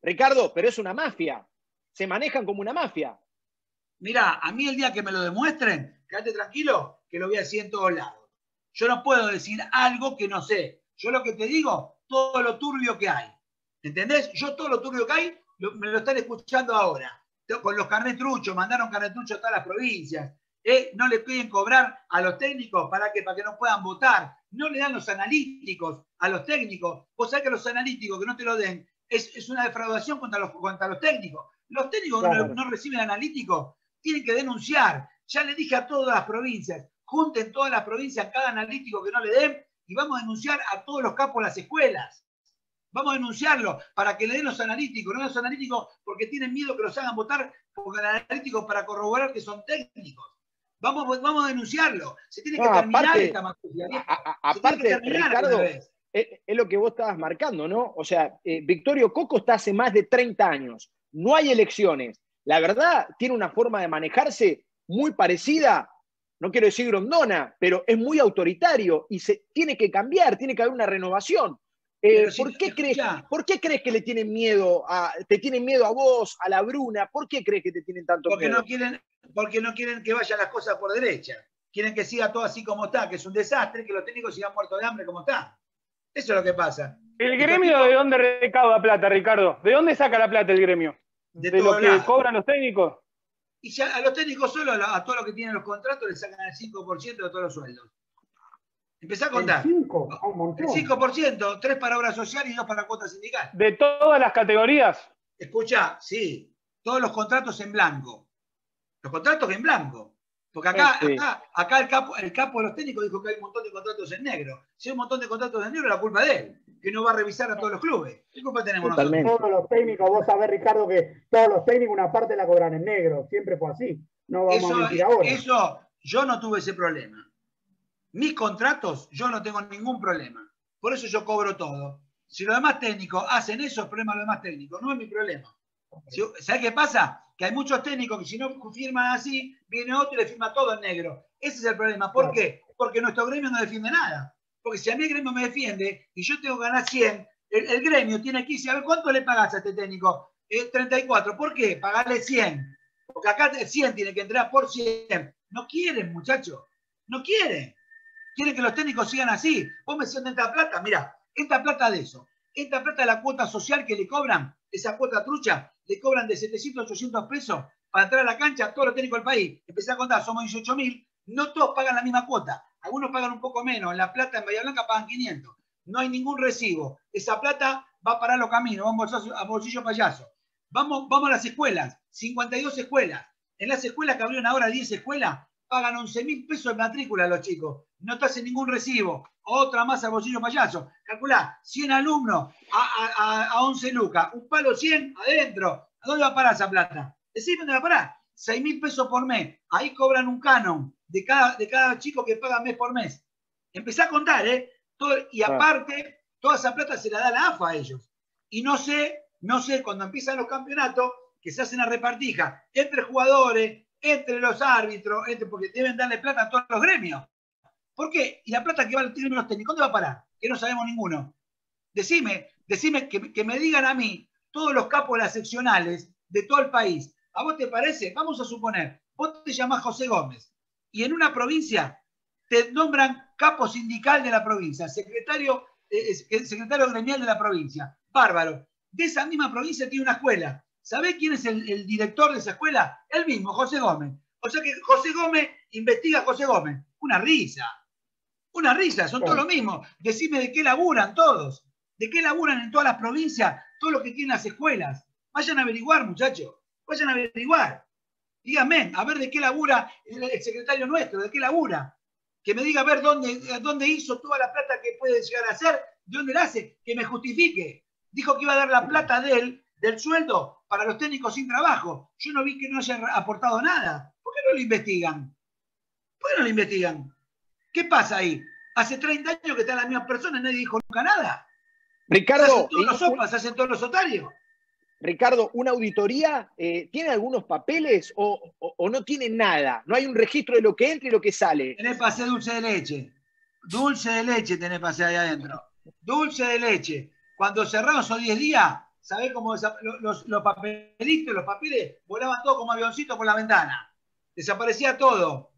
Ricardo, pero es una mafia. Se manejan como una mafia. Mirá, a mí el día que me lo demuestren, quédate tranquilo, que lo voy a decir en todos lados. Yo no puedo decir algo que no sé. Yo lo que te digo, todo lo turbio que hay. ¿Entendés? Yo todo lo turbio que hay, me lo están escuchando ahora. Con los carnet truchos, mandaron carnet truchos a todas las provincias. ¿Eh? No le piden cobrar a los técnicos para que, para que no puedan votar. No le dan los analíticos a los técnicos. Vos sabés que los analíticos que no te lo den es, una defraudación contra los, contra los técnicos. Los técnicos no, no, reciben analíticos, tienen que denunciar. Ya le dije a todas las provincias, junten todas las provincias cada analítico que no le den y vamos a denunciar a todos los capos de las escuelas. Vamos a denunciarlo para que le den los analíticos, no los analíticos porque tienen miedo que los hagan votar porque los analíticos para corroborar que son técnicos. Vamos, vamos a denunciarlo. Se tiene que terminar esta materia. Aparte, Ricardo, es, lo que vos estabas marcando, ¿no? O sea, eh, Victorio Coco está hace más de 30 años. No hay elecciones. La verdad, tiene una forma de manejarse muy parecida no quiero decir grondona, pero es muy autoritario y se tiene que cambiar, tiene que haber una renovación. Eh, ¿por, qué crees, ¿Por qué crees que le tienen miedo a, te tienen miedo a vos, a la Bruna? ¿Por qué crees que te tienen tanto porque miedo? No quieren, porque no quieren que vayan las cosas por derecha. Quieren que siga todo así como está, que es un desastre, que los técnicos sigan muertos de hambre como está. Eso es lo que pasa. ¿El gremio de dónde recauda plata, Ricardo? ¿De dónde saca la plata el gremio? ¿De, lo que cobran los técnicos? Y ya a los técnicos solo, a, todos los que tienen los contratos, les sacan el 5% de todos los sueldos. Empezá a contar. El 5%, el 5%, 3 para obra social y 2 para cuota sindical. ¿De todas las categorías? Escucha, sí, todos los contratos en blanco. Los contratos en blanco. Porque acá, acá, acá el, capo, el capo de los técnicos dijo que hay un montón de contratos en negro. Si hay un montón de contratos en negro, la culpa de él, que no va a revisar a todos los clubes. ¿Qué culpa tenemos nosotros? Todos los técnicos, vos sabés, Ricardo, que todos los técnicos una parte la cobran en negro. Siempre fue así. No vamos eso, a mentir ahora. Eso, yo no tuve ese problema. Mis contratos, yo no tengo ningún problema. Por eso yo cobro todo. Si los demás técnicos hacen eso, es problema de los demás técnicos. No es mi problema. ¿Sabes qué pasa? Que hay muchos técnicos que si no firman así, viene otro y le firma todo en negro. Ese es el problema. ¿Por qué? Porque nuestro gremio no defiende nada. Porque si a mí el gremio me defiende y yo tengo que ganar 100, el, gremio tiene que decir, a ver, ¿cuánto le pagas a este técnico? 34. ¿Por qué? Pagarle 100. Porque acá 100 tiene que entrar por 100. No quieren, muchachos. No quieren. Quieren que los técnicos sigan así. Vos me decís, esta plata? Mira, esta plata de eso. Esta plata de la cuota social que le cobran, esa cuota trucha, le cobran de 700 800 pesos para entrar a la cancha a todos los técnicos del país. Empecé a contar, somos 18 mil, no todos pagan la misma cuota. Algunos pagan un poco menos. En La Plata, en Bahía Blanca, pagan 500. No hay ningún recibo. Esa plata va para los caminos, vamos a bolsillo payaso. Vamos, vamos a las escuelas, 52 escuelas. En las escuelas que abrieron ahora 10 escuelas, pagan 11 mil pesos de matrícula los chicos. No te hacen ningún recibo. Otra más al bolsillo payaso. Calculá, 100 alumnos a, 11 lucas. Un palo 100 adentro. ¿A dónde va a parar esa plata? Decime dónde va a parar. 6 mil pesos por mes. Ahí cobran un canon de cada, de cada chico que paga mes por mes. Empecé a contar, ¿eh? y aparte, toda esa plata se la da la AFA a ellos. Y no sé, no sé, cuando empiezan los campeonatos, que se hacen a repartija entre jugadores, entre los árbitros, entre, porque deben darle plata a todos los gremios. ¿Por qué? ¿Y la plata que va a tener los técnicos? ¿Dónde va a parar? Que no sabemos ninguno. Decime, decime que, me digan a mí todos los capos de las seccionales de todo el país. ¿A vos te parece? Vamos a suponer, vos te llamás José Gómez y en una provincia te nombran capo sindical de la provincia, secretario, eh, secretario gremial de la provincia. Bárbaro. De esa misma provincia tiene una escuela. ¿Sabés quién es el, el director de esa escuela? El mismo, José Gómez. O sea que José Gómez investiga a José Gómez. Una risa. Una risa, son todos lo mismo. Decime de qué laburan todos. ¿De qué laburan en todas las provincias? Todos los que tienen las escuelas. Vayan a averiguar, muchachos. Vayan a averiguar. Díganme, a ver de qué labura el secretario nuestro, de qué labura. Que me diga a ver dónde, dónde hizo toda la plata que puede llegar a hacer, de dónde la hace, que me justifique. Dijo que iba a dar la plata de él, del sueldo, para los técnicos sin trabajo. Yo no vi que no haya aportado nada. ¿Por qué no lo investigan? ¿Por qué no lo investigan? ¿Qué pasa ahí? Hace 30 años que están las mismas personas, nadie dijo nunca nada. Ricardo. Se hacen todos los sopas, se hacen todos los otarios. Ricardo, ¿una auditoría eh, tiene algunos papeles o, no tiene nada? No hay un registro de lo que entra y lo que sale. Tenés pase dulce de leche. Dulce de leche tenés pase ahí adentro. Dulce de leche. Cuando cerramos esos 10 días, ¿sabés cómo los, los, papelitos, los papeles volaban todo como avioncito por la ventana? Desaparecía todo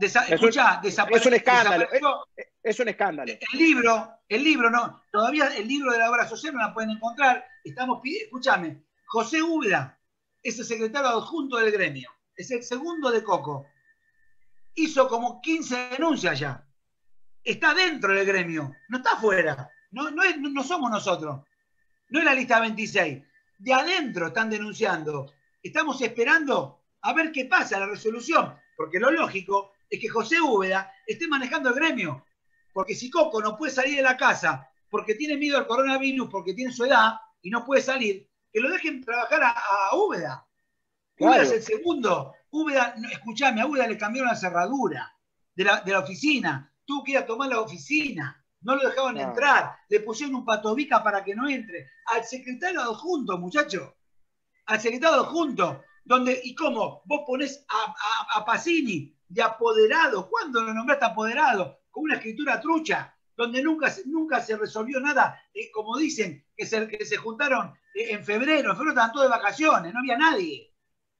es, un, escándalo. Es, un escándalo. El libro, el libro, no, todavía el libro de la obra social no la pueden encontrar. Estamos pidiendo, escúchame, José Úbeda es el secretario adjunto del gremio, es el segundo de Coco. Hizo como 15 denuncias ya. Está dentro del gremio, no está afuera. No, no, no somos nosotros. No es la lista 26. De adentro están denunciando. Estamos esperando a ver qué pasa, la resolución. Porque lo lógico es que José Úbeda esté manejando el gremio. Porque si Coco no puede salir de la casa porque tiene miedo al coronavirus, porque tiene su edad y no puede salir, que lo dejen trabajar a, Úbeda. Úbeda es el segundo. Úbeda, escuchame, a Úbeda le cambiaron la cerradura de la, oficina. Tuvo que ir a tomar la oficina. No lo dejaban entrar. Le pusieron un patobica para que no entre. Al secretario adjunto, muchacho. Al secretario adjunto. Donde, ¿Y cómo? Vos ponés a, a, a Pacini de apoderado. ¿Cuándo lo nombraste apoderado? Con una escritura trucha, donde nunca, nunca se resolvió nada, eh, como dicen, que se, que se juntaron eh, en febrero, en febrero estaban todos de vacaciones, no había nadie.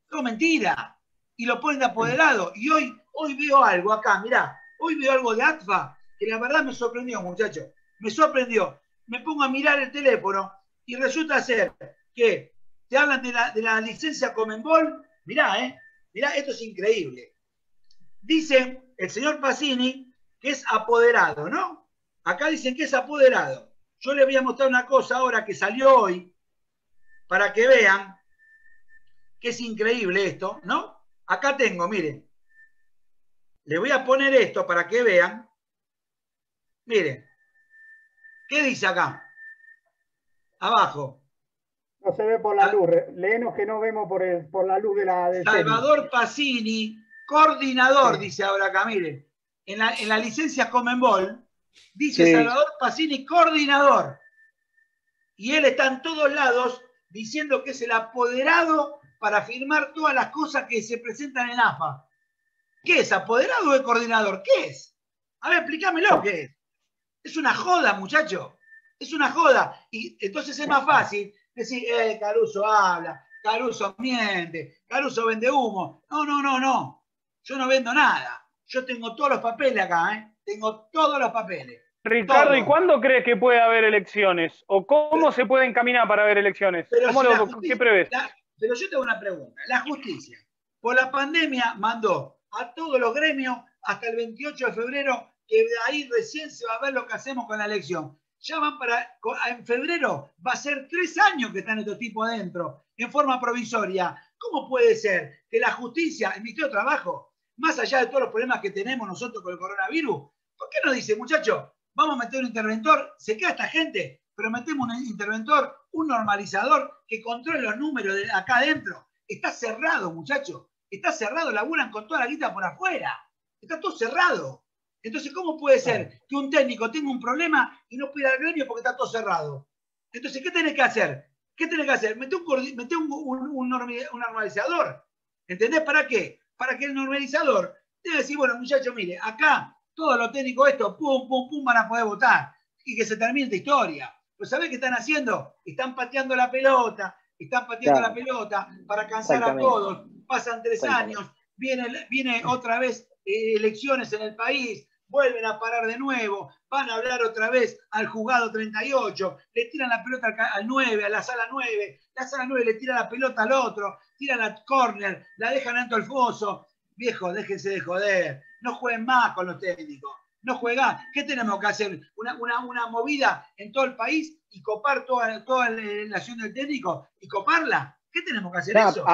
Todo mentira. Y lo ponen de apoderado. Y hoy, hoy veo algo acá, mirá, hoy veo algo de ATFA, que la verdad me sorprendió, muchachos. Me sorprendió. Me pongo a mirar el teléfono y resulta ser que te hablan de la, de la licencia Comenbol. Mirá, ¿eh? Mirá, esto es increíble. Dice el señor Pacini que es apoderado, ¿no? Acá dicen que es apoderado. Yo les voy a mostrar una cosa ahora que salió hoy, para que vean que es increíble esto, ¿no? Acá tengo, miren. Le voy a poner esto para que vean. Miren. ¿Qué dice acá? Abajo. No se ve por la luz. Léenos que no vemos por, por la luz de la... Salvador Pacini coordinador, dice ahora acá, mire, en la, en la licencia Comenbol, dice Salvador Pacini, coordinador. Y él está en todos lados diciendo que es el apoderado para firmar todas las cosas que se presentan en AFA. ¿Qué es? ¿Apoderado o coordinador? ¿Qué es? A ver, explícamelo qué es. Es una joda, muchacho. Es una joda. Y entonces es más fácil decir, eh, Caruso habla, Caruso miente, Caruso vende humo. No, no, no, no. Yo no vendo nada. Yo tengo todos los papeles acá, ¿eh? Tengo todos los papeles. Ricardo, ¿y cuándo crees que puede haber elecciones? ¿O cómo se puede encaminar para haber elecciones? ¿Qué prevés? pero yo tengo una pregunta. La justicia, por la pandemia, mandó a todos los gremios hasta el 28 de febrero, que de ahí recién se va a ver lo que hacemos con la elección. Ya van para, en febrero, va a ser tres años que están estos tipos adentro, en forma provisoria. ¿Cómo puede ser que la justicia, el Ministerio de Trabajo, más allá de todos los problemas que tenemos nosotros con el coronavirus, ¿por qué no dice, muchachos, vamos a meter un interventor, se queda esta gente, pero metemos un interventor, un normalizador que controle los números de acá adentro? Está cerrado, muchachos, está cerrado, laburan con toda la guita por afuera, está todo cerrado. Entonces, ¿cómo puede ser que un técnico tenga un problema y no pueda ir al gremio porque está todo cerrado? Entonces, ¿qué tenés que hacer? ¿Qué tenés que hacer? Mete un, un, normalizador. ¿Entendés? ¿Para qué? Para que el normalizador que decir, bueno, muchachos, mire, acá todos los técnicos estos, pum, pum, pum, van a poder votar. Y que se termine esta historia. Pues ¿sabés qué están haciendo? Están pateando la pelota, están pateando la pelota para cansar a todos. Pasan tres años, viene, viene otra vez eh, elecciones en el país, vuelven a parar de nuevo, van a hablar otra vez al juzgado 38, le tiran la pelota al, 9, a la sala 9, la sala 9 le tira la pelota al otro, tiran la corner, la dejan alto al foso. Viejo, déjense de joder, no jueguen más con los técnicos, no juegan. ¿Qué tenemos que hacer? Una, una, movida en todo el país y copar toda, toda la acción del técnico y coparla. ¿Qué tenemos que hacer eso?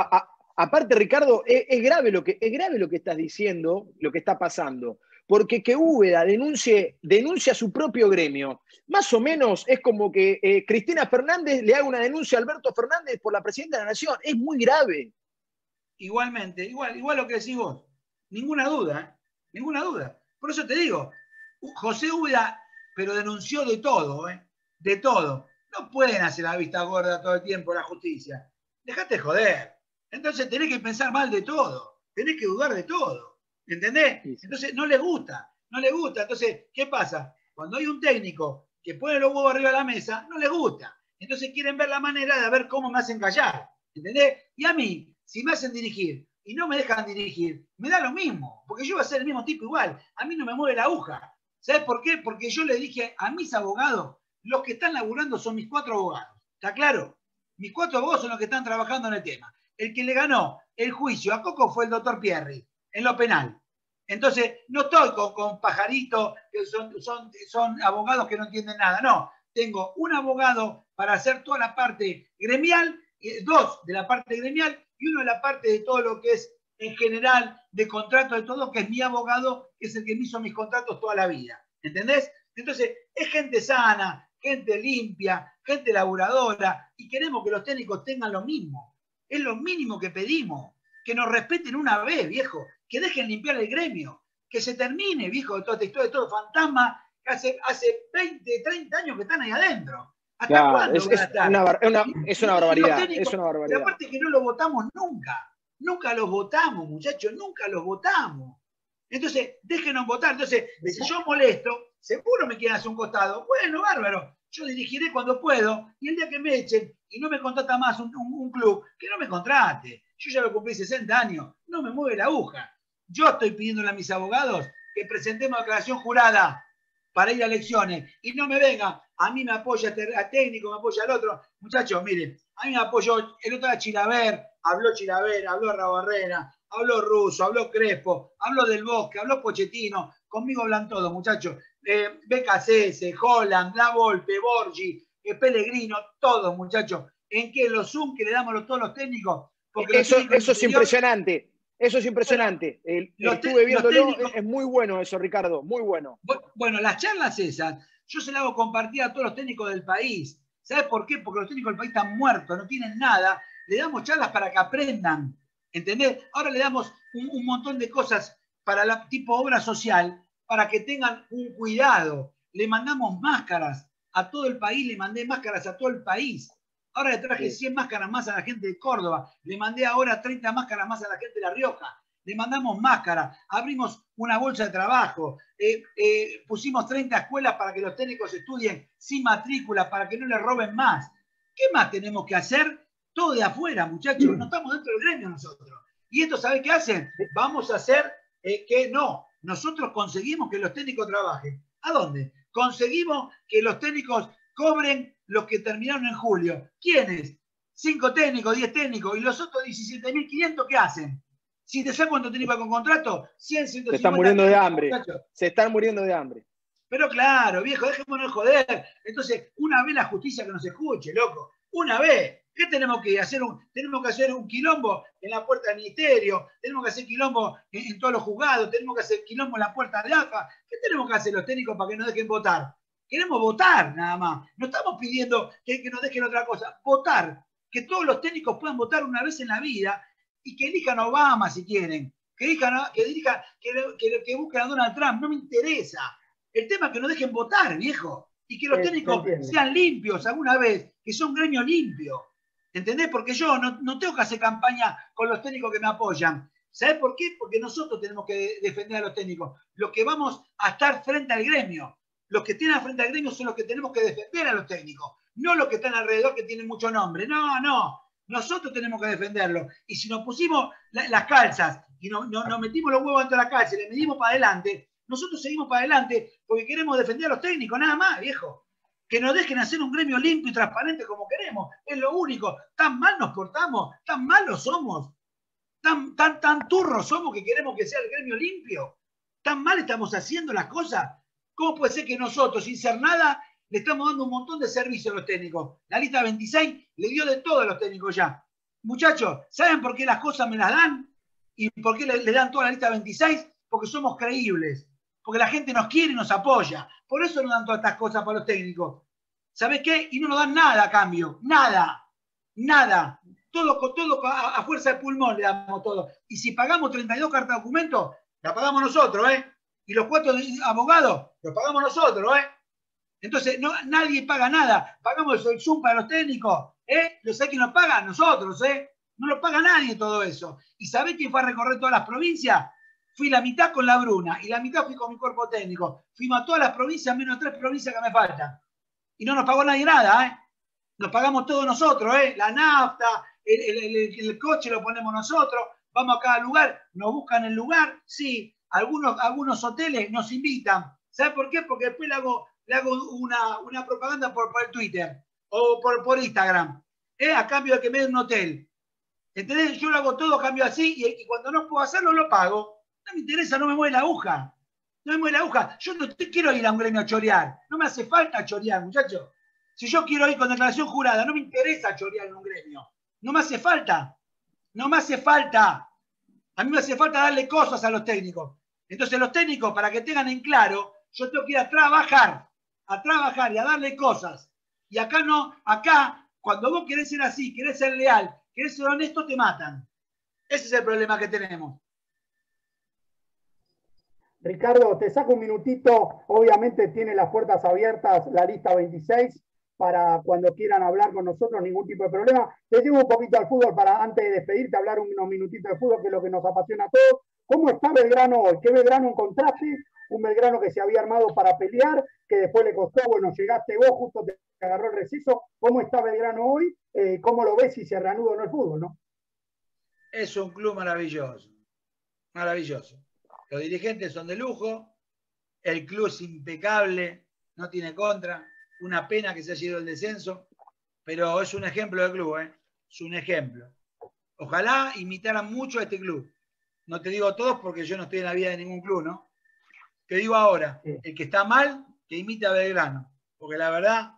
aparte, Ricardo, es, grave lo que, es grave lo que estás diciendo, lo que está pasando porque que Úbeda denuncie, denuncia a su propio gremio. Más o menos es como que eh, Cristina Fernández le haga una denuncia a Alberto Fernández por la presidenta de la Nación. Es muy grave. Igualmente, igual, igual lo que decís vos. Ninguna duda, ¿eh? ninguna duda. Por eso te digo, José Úbeda, pero denunció de todo, ¿eh? de todo. No pueden hacer la vista gorda todo el tiempo la justicia. Dejate joder. Entonces tenés que pensar mal de todo. Tenés que dudar de todo. ¿Entendés? Entonces no les gusta, no les gusta. Entonces, ¿qué pasa? Cuando hay un técnico que pone los huevos arriba de la mesa, no les gusta. Entonces quieren ver la manera de ver cómo me hacen callar. ¿Entendés? Y a mí, si me hacen dirigir y no me dejan dirigir, me da lo mismo, porque yo voy a ser el mismo tipo igual. A mí no me mueve la aguja. ¿Sabes por qué? Porque yo le dije a mis abogados, los que están laburando son mis cuatro abogados. ¿Está claro? Mis cuatro abogados son los que están trabajando en el tema. El que le ganó el juicio a Coco fue el doctor Pierri, en lo penal. Entonces, no estoy con, pajaritos que son, son, son abogados que no entienden nada. No, tengo un abogado para hacer toda la parte gremial, dos de la parte gremial y uno de la parte de todo lo que es en general de contrato de todo, que es mi abogado, que es el que me hizo mis contratos toda la vida. ¿Entendés? Entonces, es gente sana, gente limpia, gente laburadora, y queremos que los técnicos tengan lo mismo. Es lo mínimo que pedimos, que nos respeten una vez, viejo que dejen limpiar el gremio, que se termine, viejo, de toda esta historia, de todo fantasma, que hace, hace 20, 30 años que están ahí adentro. ¿Hasta cuándo es, es, una, es, una, barbaridad. es una barbaridad. Y aparte que no lo votamos nunca. Nunca los votamos, muchachos, nunca los votamos. Entonces, déjenos votar. Entonces, si yo molesto, seguro me quieren hacer un costado. Bueno, bárbaro. Yo dirigiré cuando puedo. Y el día que me echen y no me contrata más un, un club, que no me contrate. Yo ya lo cumplí 60 años. No me mueve la aguja. Yo estoy pidiéndole a mis abogados que presentemos declaración jurada para ir a elecciones y no me venga, a mí me apoya este, a técnico, me apoya al otro. Muchachos, miren, a mí me apoyó, el otro era Chilaver, habló Chilaver, habló Rabarrena, habló Russo, habló Crespo, habló Del Bosque, habló Pochettino, conmigo hablan todos, muchachos. Eh, BKCS, Holland, La Volpe, Borgi, eh, Pellegrino, todos, muchachos. ¿En qué? Los Zoom que le damos a todos los técnicos. Porque eso, eso es impresionante. Eso es impresionante. lo estuve viéndolo, es muy bueno eso, Ricardo, muy bueno. Bueno, las charlas esas, yo se las hago compartir a todos los técnicos del país. ¿Sabes por qué? Porque los técnicos del país están muertos, no tienen nada. Le damos charlas para que aprendan. ¿Entendés? Ahora le damos un, montón de cosas para la tipo obra social, para que tengan un cuidado. Le mandamos máscaras a todo el país, le mandé máscaras a todo el país. Ahora le traje 100 máscaras más a la gente de Córdoba. Le mandé ahora 30 máscaras más a la gente de La Rioja. Le mandamos máscaras. Abrimos una bolsa de trabajo. Eh, eh, pusimos 30 escuelas para que los técnicos estudien sin matrícula, para que no les roben más. ¿Qué más tenemos que hacer? Todo de afuera, muchachos. No estamos dentro del gremio nosotros. Y esto, ¿sabe qué hacen? Vamos a hacer eh, que no. Nosotros conseguimos que los técnicos trabajen. ¿A dónde? Conseguimos que los técnicos cobren los que terminaron en julio. ¿Quiénes? Cinco técnicos, diez técnicos, y los otros 17.500, ¿qué hacen? Si te sabes cuánto técnicos con contrato, 100, 150. Se están muriendo de hambre. Se están muriendo de hambre. Pero claro, viejo, déjemonos joder. Entonces, una vez la justicia que nos escuche, loco. Una vez. ¿Qué tenemos que hacer? Un, tenemos que hacer un quilombo en la puerta del ministerio, tenemos que hacer quilombo en, todos los juzgados, tenemos que hacer quilombo en la puerta de AFA. ¿Qué tenemos que hacer los técnicos para que nos dejen votar? Queremos votar nada más. No estamos pidiendo que, nos dejen otra cosa. Votar. Que todos los técnicos puedan votar una vez en la vida y que elijan a Obama si quieren. que dirijan, que, dirija, que, que, que busquen a Donald Trump, no me interesa. El tema es que no dejen votar, viejo. Y que los técnicos sean limpios alguna vez, que son un gremio limpio. ¿Entendés? Porque yo no, no, tengo que hacer campaña con los técnicos que me apoyan. ¿Sabes por qué? Porque nosotros tenemos que defender a los técnicos. Los que vamos a estar frente al gremio. Los que tienen frente al gremio son los que tenemos que defender a los técnicos. No los que están alrededor que tienen mucho nombre. No, no. Nosotros tenemos que defenderlo. Y si nos pusimos las calzas y nos metimos los huevos dentro de la calza y le medimos para adelante, nosotros seguimos para adelante porque queremos defender a los técnicos, nada más, viejo que nos dejen hacer un gremio limpio y transparente como queremos. Es lo único. Tan mal nos portamos, tan malos somos, tan, tan, tan turros somos que queremos que sea el gremio limpio. Tan mal estamos haciendo las cosas. ¿Cómo puede ser que nosotros, sin ser nada, le estamos dando un montón de servicios a los técnicos? La lista 26 le dio de todo a los técnicos ya. Muchachos, ¿saben por qué las cosas me las dan? ¿Y por qué le, dan toda la lista 26? Porque somos creíbles porque la gente nos quiere y nos apoya. Por eso nos dan todas estas cosas para los técnicos. ¿Sabes qué? Y no nos dan nada a cambio. Nada. Nada. Todo, todo a, fuerza de pulmón le damos todo. Y si pagamos 32 cartas de documento, la pagamos nosotros, ¿eh? Y los cuatro abogados, los pagamos nosotros, ¿eh? Entonces, no, nadie paga nada. Pagamos el Zoom para los técnicos, ¿eh? Los hay que nos pagan nosotros, ¿eh? No lo paga nadie todo eso. ¿Y sabés quién fue a recorrer todas las provincias? Fui la mitad con la Bruna y la mitad fui con mi cuerpo técnico. Fuimos a todas las provincias, menos tres provincias que me faltan. Y no nos pagó nadie nada, ¿eh? Nos pagamos todos nosotros, ¿eh? La nafta, el, coche lo ponemos nosotros, vamos a cada lugar, nos buscan el lugar, sí. Algunos, algunos hoteles nos invitan. ¿Sabes por qué? Porque después le hago, le hago una, propaganda por, por, el Twitter o por, por Instagram, ¿eh? a cambio de que me den un hotel. ¿Entendés? Yo lo hago todo a cambio así y, cuando no puedo hacerlo, lo pago. No me interesa, no me mueve la aguja. No me mueve la aguja. Yo no quiero ir a un gremio a chorear. No me hace falta chorear, muchachos. Si yo quiero ir con declaración jurada, no me interesa chorear en un gremio. No me hace falta. No me hace falta. A mí me hace falta darle cosas a los técnicos. Entonces los técnicos, para que tengan en claro, yo tengo que ir a trabajar, a trabajar y a darle cosas. Y acá no, acá, cuando vos querés ser así, querés ser leal, querés ser honesto, te matan. Ese es el problema que tenemos. Ricardo, te saco un minutito. Obviamente tiene las puertas abiertas la lista 26 para cuando quieran hablar con nosotros, ningún tipo de problema. Te llevo un poquito al fútbol para antes de despedirte, hablar unos minutitos de fútbol, que es lo que nos apasiona a todos. ¿Cómo está Belgrano hoy? ¿Qué Belgrano encontraste? Un Belgrano que se había armado para pelear, que después le costó, bueno, llegaste vos, justo te agarró el receso. ¿Cómo está Belgrano hoy? Eh, ¿Cómo lo ves si se reanuda o no el fútbol, no? Es un club maravilloso, maravilloso. Los dirigentes son de lujo, el club es impecable, no tiene contra. Una pena que se haya ido el descenso, pero es un ejemplo de club, ¿eh? es un ejemplo. Ojalá imitaran mucho a este club. No te digo todos porque yo no estoy en la vida de ningún club, ¿no? Te digo ahora, el que está mal, que imita a Belgrano, porque la verdad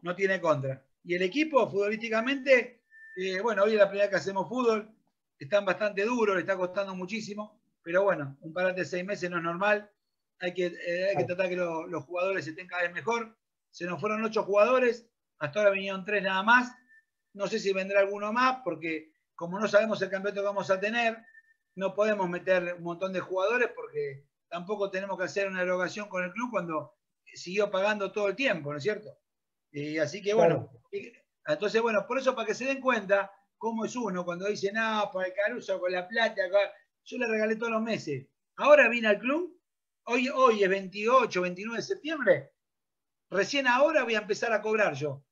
no tiene contra. Y el equipo, futbolísticamente, eh, bueno, hoy es la primera vez que hacemos fútbol, están bastante duros, le está costando muchísimo, pero bueno, un parate de seis meses no es normal. Hay que, eh, hay que tratar que los jugadores estén cada vez mejor. Se nos fueron ocho jugadores, hasta ahora vinieron tres nada más. No sé si vendrá alguno más, porque como no sabemos el campeonato que vamos a tener, no podemos meter un montón de jugadores porque tampoco tenemos que hacer una erogación con el club cuando siguió pagando todo el tiempo, ¿no es cierto? Y así que bueno, entonces bueno, por eso para que se den cuenta cómo es uno cuando dice, no, por el Caruso con la plata, yo le regalé todos los meses. Ahora vine al club, hoy, hoy es 28, 29 de septiembre, recién ahora voy a empezar a cobrar yo.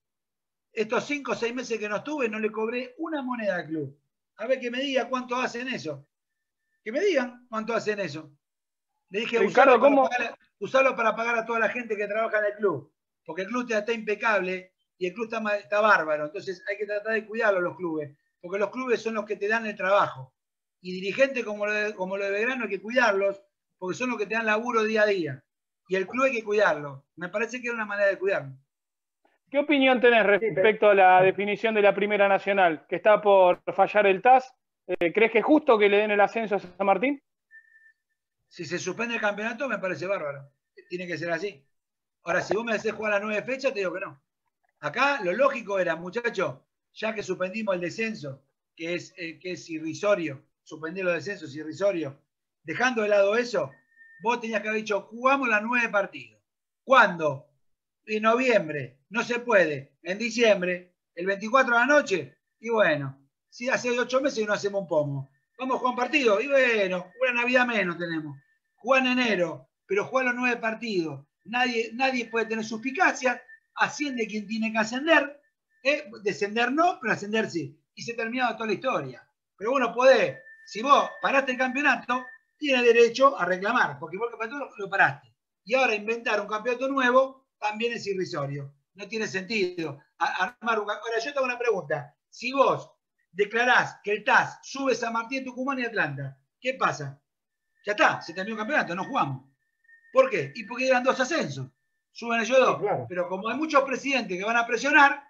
Estos 5 o 6 meses que no estuve, no le cobré una moneda al club. A ver que me diga cuánto hacen eso. Que me digan cuánto hacen eso. Le dije, Ricardo, usarlo, Para usarlo para pagar a toda la gente que trabaja en el club. Porque el club está impecable y el club está, está bárbaro. Entonces hay que tratar de cuidarlo los clubes. Porque los clubes son los que te dan el trabajo y dirigentes como lo, de, como lo de Belgrano hay que cuidarlos, porque son los que te dan laburo día a día. Y el club hay que cuidarlo. Me parece que es una manera de cuidarlo. ¿Qué opinión tenés respecto a la definición de la Primera Nacional, que está por fallar el TAS? Eh, ¿Crees que es justo que le den el ascenso a San Martín? Si se suspende el campeonato, me parece bárbaro. Tiene que ser así. Ahora, si vos me haces jugar las nueve fechas, te digo que no. Acá lo lógico era, muchachos, ya que suspendimos el descenso, que es, eh, que es irrisorio, suspender los descensos irrisorio dejando de lado eso, vos tenías que haber dicho, jugamos las nueve partidos. ¿Cuándo? En noviembre. No se puede. En diciembre, el 24 de la noche. Y bueno, si hace ocho meses no hacemos un pomo. Vamos a jugar un partido. Y bueno, una Navidad menos tenemos. Juega en enero, pero juega los nueve partidos. Nadie, nadie puede tener suspicacia. Asciende quien tiene que ascender. ¿eh? Descender no, pero ascender sí. Y se termina toda la historia. Pero bueno, podés. Si vos paraste el campeonato, tiene derecho a reclamar, porque vos lo paraste. Y ahora inventar un campeonato nuevo también es irrisorio. No tiene sentido. Armar un... Ahora, yo tengo una pregunta. Si vos declarás que el TAS sube San Martín, Tucumán y Atlanta, ¿qué pasa? Ya está, se terminó el campeonato, no jugamos. ¿Por qué? Y porque eran dos ascensos. Suben ellos dos. Pero como hay muchos presidentes que van a presionar,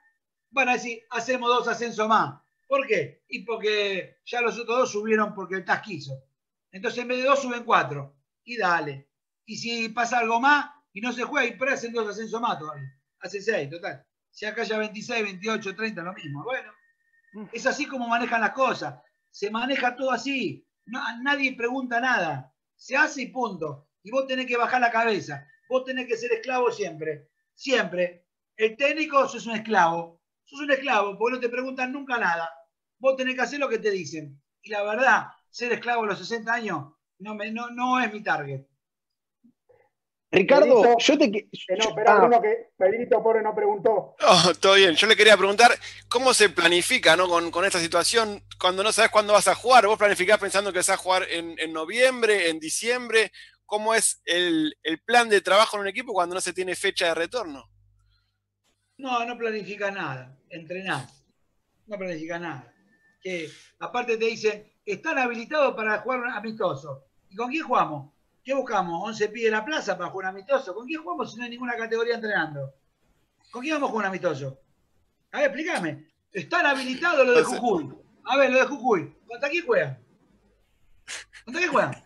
van a decir, hacemos dos ascensos más. ¿Por qué? Y porque ya los otros dos subieron porque el TAS quiso. Entonces en vez de dos suben cuatro. Y dale. Y si pasa algo más y no se juega, y hacen dos ascensos más todavía. Hace seis, total. Si acá ya 26, 28, 30, lo mismo. Bueno. Es así como manejan las cosas. Se maneja todo así. nadie pregunta nada. Se hace y punto. Y vos tenés que bajar la cabeza. Vos tenés que ser esclavo siempre. Siempre. El técnico sos un esclavo. Sos un esclavo porque no te preguntan nunca nada. Vos tenés que hacer lo que te dicen. Y la verdad, ser esclavo a los 60 años no, me, no, no es mi target. Ricardo, yo te. Que, no, pero ah. que Pedrito Pobre no preguntó. Oh, todo bien. Yo le quería preguntar cómo se planifica ¿no? con, esta situación cuando no sabes cuándo vas a jugar. ¿Vos planificás pensando que vas a jugar en, noviembre, en diciembre? ¿Cómo es el, el, plan de trabajo en un equipo cuando no se tiene fecha de retorno? No, no planifica nada. Entrenás. No planifica nada. Que aparte te dicen, están habilitados para jugar amistoso. ¿Y con quién jugamos? ¿Qué buscamos? ¿11 pies de la plaza para jugar un amistoso? ¿Con quién jugamos si no hay ninguna categoría entrenando? ¿Con quién vamos a jugar un amistoso? A ver, explícame. Están habilitados los de Jujuy. A ver, los de Jujuy. ¿Contra quién juegan? ¿Contra quién juegan?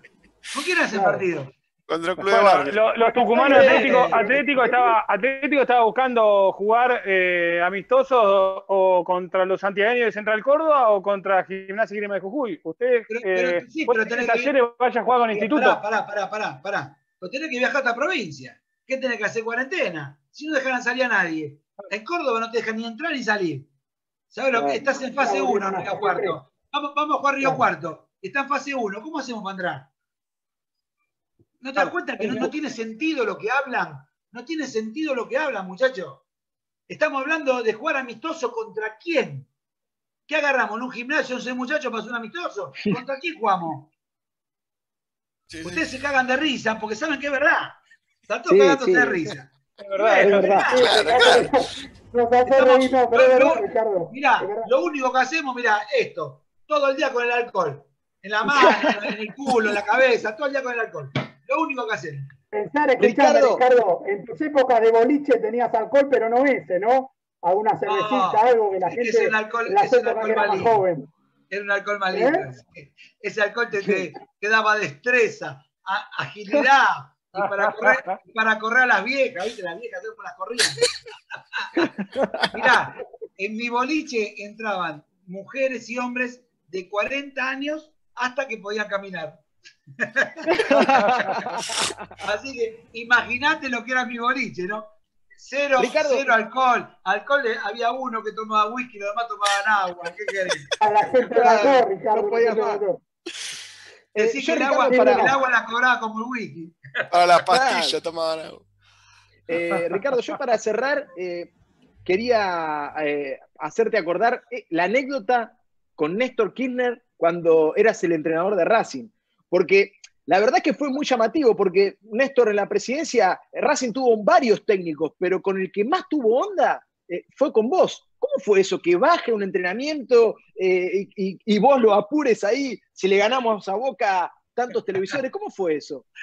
¿Con quién hacen partido? Contra el Club de Los, tucumanos Atlético, Atlético, estaba, Atlético estaba buscando jugar eh, amistosos o, contra los santiagueños de Central Córdoba o contra Gimnasia y Grima de Jujuy. Ustedes pero, sí, pero tenés talleres vayan a jugar con el instituto. Pará, pará, pará, pará. Pero tenés que viajar a otra provincia. ¿Qué tenés que hacer? Cuarentena. Si no dejaran salir a nadie. En Córdoba no te dejan ni entrar ni salir. ¿Sabes lo que? Estás en fase 1, Río Cuarto. Vamos, vamos a jugar Río Cuarto. Está en fase 1. ¿Cómo hacemos para entrar? ¿No te das cuenta que no, tiene sentido lo que hablan? No tiene sentido lo que hablan, muchachos. Estamos hablando de jugar amistoso contra quién. ¿Qué agarramos? ¿En un gimnasio 11 muchachos para hacer un amistoso? ¿Contra quién jugamos? Ustedes se cagan de risa porque saben que es verdad. Están todos cagándose de risa. Es verdad, es verdad. Mirá, lo único que hacemos, mira, esto, todo el día con el alcohol. En la mano, en el culo, en la cabeza, todo el día con el alcohol. Lo único que hacen. Pensar, escuchame, Ricardo. en tus épocas de boliche tenías alcohol, pero no ese, ¿no? Alguna cervecita, algo que la gente. Es un alcohol, es un alcohol más joven. Era un alcohol más lindo. ¿Eh? Ese alcohol te, daba destreza, agilidad. Y para correr, para correr a las viejas, ¿viste? Las viejas por las corrientes. Mirá, en mi boliche entraban mujeres y hombres de 40 años hasta que podían caminar. Así que imagínate lo que era mi boliche, ¿no? Cero, cero alcohol. Alcohol había uno que tomaba whisky, los demás tomaban agua. ¿Qué querés? A la gente claro, Ricardo. No podía más. Eh, que el agua, para... el agua la cobraba como el whisky. Para las pastillas tomaban agua. Eh, Ricardo, yo para cerrar eh, quería eh, hacerte acordar eh, la anécdota con Néstor Kirchner cuando eras el entrenador de Racing porque la verdad que fue muy llamativo, porque Néstor en la presidencia, Racing tuvo varios técnicos, pero con el que más tuvo onda eh, fue con vos. ¿Cómo fue eso? Que baje un entrenamiento eh, y, vos lo apures ahí, si le ganamos a Boca tantos televisores, ¿cómo fue eso?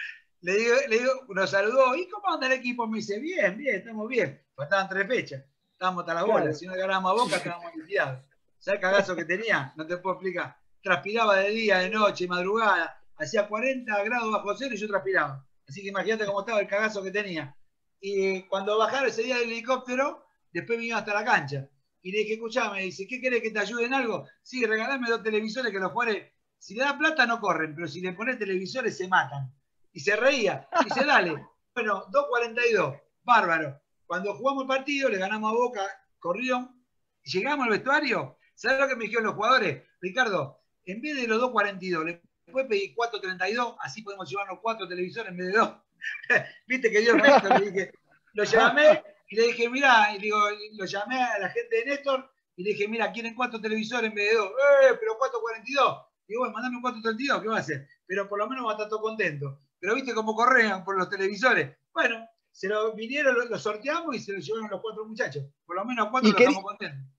Le digo, le digo, nos saludó, ¿y cómo anda el equipo? Me dice, bien, bien, estamos bien. Faltaban tres fechas, estábamos hasta la bola, si no ganábamos a Boca estábamos liquidados. ¿Sabes el cagazo que tenía? No te puedo explicar. Transpiraba de día, de noche, madrugada hacía 40 grados bajo cero y yo transpiraba. Así que imagínate cómo estaba el cagazo que tenía. Y cuando bajaron ese día del helicóptero, después me iba hasta la cancha. Y le dije, escuchame, dice, ¿qué querés que te ayude en algo? Sí, regalame dos televisores que los jugadores Si le da plata no corren, pero si le pones televisores se matan. Y se reía. Y dice, dale. Bueno, 2.42. Bárbaro. Cuando jugamos el partido, le ganamos a Boca, corrieron, llegamos al vestuario. ¿Sabes lo que me dijeron los jugadores? Ricardo, en vez de los 2.42, le puedes pedir 4.32, así podemos llevarnos cuatro televisores en vez de dos. Viste que yo le dije, lo llamé y le dije, mira, y digo, lo llamé a la gente de Néstor y le dije, mira, quieren cuatro televisores en vez de dos. ¡Eh, pero 4.42! Digo, bueno, mandame un 432, ¿qué va a hacer? Pero por lo menos va a estar todo contento. Pero viste cómo corrían por los televisores. Bueno, se lo vinieron, lo, sorteamos y se lo llevaron los cuatro muchachos. Por lo menos cuatro lo estamos contentos.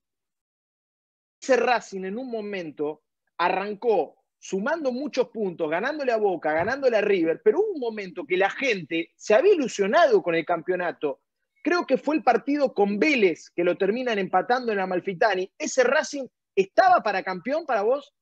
Ese Racing en un momento arrancó sumando muchos puntos, ganándole a Boca, ganándole a River, pero hubo un momento que la gente se había ilusionado con el campeonato. Creo que fue el partido con Vélez que lo terminan empatando en Amalfitani. ¿Ese Racing estaba para campeón para vos?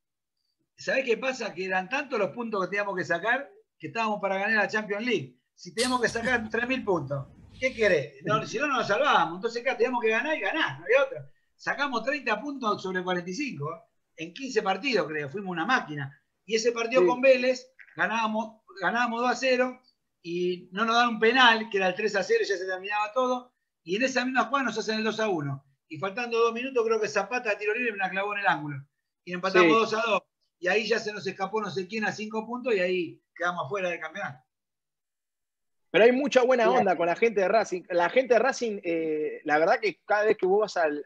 ¿Sabés qué pasa? Que eran tantos los puntos que teníamos que sacar que estábamos para ganar la Champions League. Si teníamos que sacar 3.000 puntos, ¿qué querés? si no, no nos salvábamos. Entonces, acá teníamos que ganar y ganar, no hay otra. Sacamos 30 puntos sobre 45, ¿eh? En 15 partidos, creo. Fuimos una máquina. Y ese partido con Vélez, ganábamos, ganábamos 2 a 0 y no nos dan un penal, que era el 3 a 0, ya se terminaba todo. Y en esa misma jugada nos hacen el 2 a 1. Y faltando dos minutos, creo que Zapata de tiro libre me la clavó en el ángulo. Y empatamos 2 a 2 y ahí ya se nos escapó no sé quién a cinco puntos y ahí quedamos fuera del campeonato. Pero hay mucha buena onda con la gente de Racing. La gente de Racing, eh, la verdad que cada vez que vos vas al,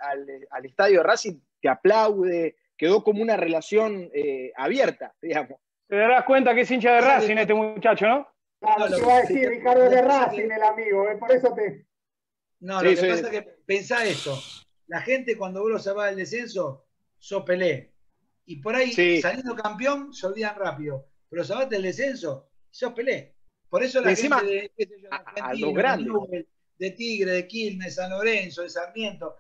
estadio de Racing, te aplaude, quedó como una relación eh, abierta, digamos. Te darás cuenta que es hincha de Racing este muchacho, ¿no? Claro, te va a decir Ricardo de Racing, el amigo, eh, por eso te... No, lo que pasa es que pensá esto. La gente cuando vos lo salvás del descenso, sos Pelé. Y por ahí, saliendo campeón, se olvidan rápido. Pero sabate el descenso, sos Pelé. Por eso la gente de, de Tigre, de Quilmes, San Lorenzo, de Sarmiento.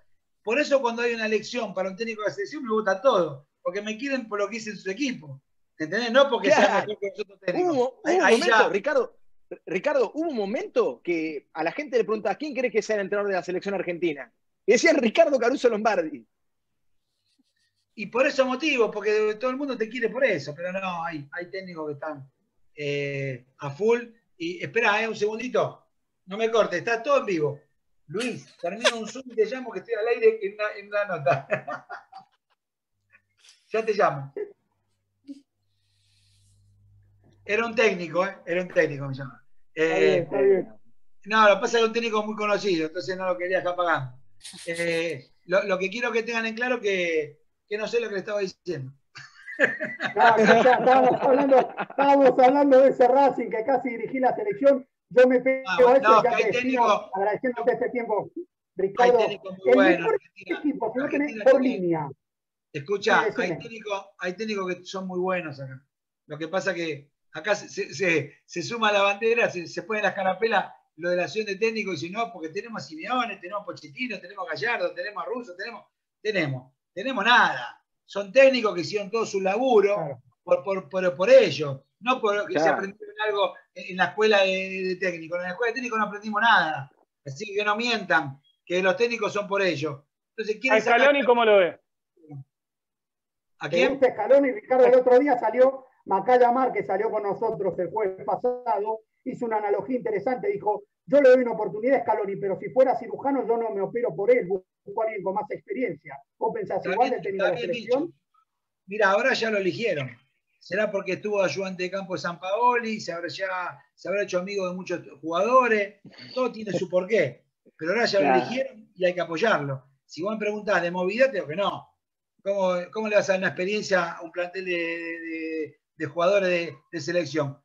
Por eso cuando hay una elección para un técnico de selección me gusta todo. Porque me quieren por lo que hice en su equipo. ¿Entendés? No porque sea mejor que nosotros técnicos. Hubo, un momento, Ricardo, Ricardo, hubo un momento que a la gente le pregunta ¿quién cree que sea el entrenador de la selección argentina? Y decían Ricardo Caruso Lombardi. Y por ese motivo, porque todo el mundo te quiere por eso, pero no, hay, hay técnicos que están eh, a full. Y espera, eh, un segundito, no me cortes, está todo en vivo. Luis, termino un Zoom y te llamo que estoy al aire en la, nota. ya te llamo. Era un técnico, ¿eh? Era un técnico, me llama. Eh, no, lo que pasa es que es un técnico muy conocido, entonces no lo quería dejar pagando. Eh, lo, lo, que quiero que tengan en claro que que no sé lo que le estaba diciendo. estábamos, hablando, de ese Racing que casi dirigí la selección. Yo me pego a eso que técnico, agradeciéndote este tiempo, Ricardo. Hay el bueno, mejor equipo que no tenés por línea. Escucha, hay técnicos hay técnico que son muy buenos acá. Lo que pasa que acá se, se, se suma la bandera, se, se pone las carapelas lo de la acción de técnico y si no, porque tenemos a Simeone, tenemos a Pochettino, tenemos a Gallardo, tenemos a Russo, tenemos, tenemos tenemos nada. Son técnicos que hicieron todo su laburo por, por, por, ellos, no porque se aprendieron algo en la escuela de, técnico. En la escuela de técnico no aprendimos nada. Así que no mientan, que los técnicos son por ellos. Entonces, ¿A Scaloni cómo lo ve? ¿A quién? Scaloni, Ricardo, el otro día salió Macaya Mar, que salió con nosotros el jueves pasado, hizo una analogía interesante, dijo, yo le doy una oportunidad a Scaloni, pero si fuera cirujano yo no me opero por él, busco a alguien con más experiencia. ¿Vos pensás igual de tener la selección? Mira, ahora ya lo eligieron. Será porque estuvo ayudante de campo de San Paoli, se habrá, ya, se habrá hecho amigo de muchos jugadores, todo tiene su porqué. Pero ahora ya lo eligieron y hay que apoyarlo. Si vos me preguntás de movilidad, te digo que no. ¿Cómo, ¿Cómo, le vas a dar una experiencia a un plantel de, jugadores de selección?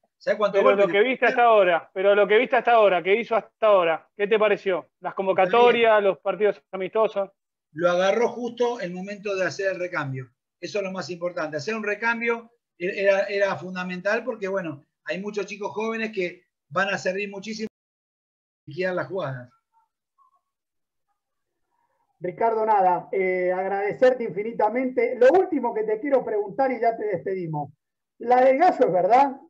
pero lo que viste hasta ahora, pero lo que viste hasta ahora, que hizo hasta ahora, ¿qué te pareció? Las convocatorias, los partidos amistosos. Lo agarró justo el momento de hacer el recambio. Eso es lo más importante. Hacer un recambio era, fundamental porque, bueno, hay muchos chicos jóvenes que van a servir muchísimo para las jugadas. Ricardo, nada, eh, agradecerte infinitamente. Lo último que te quiero preguntar y ya te despedimos. La del gallo es verdad,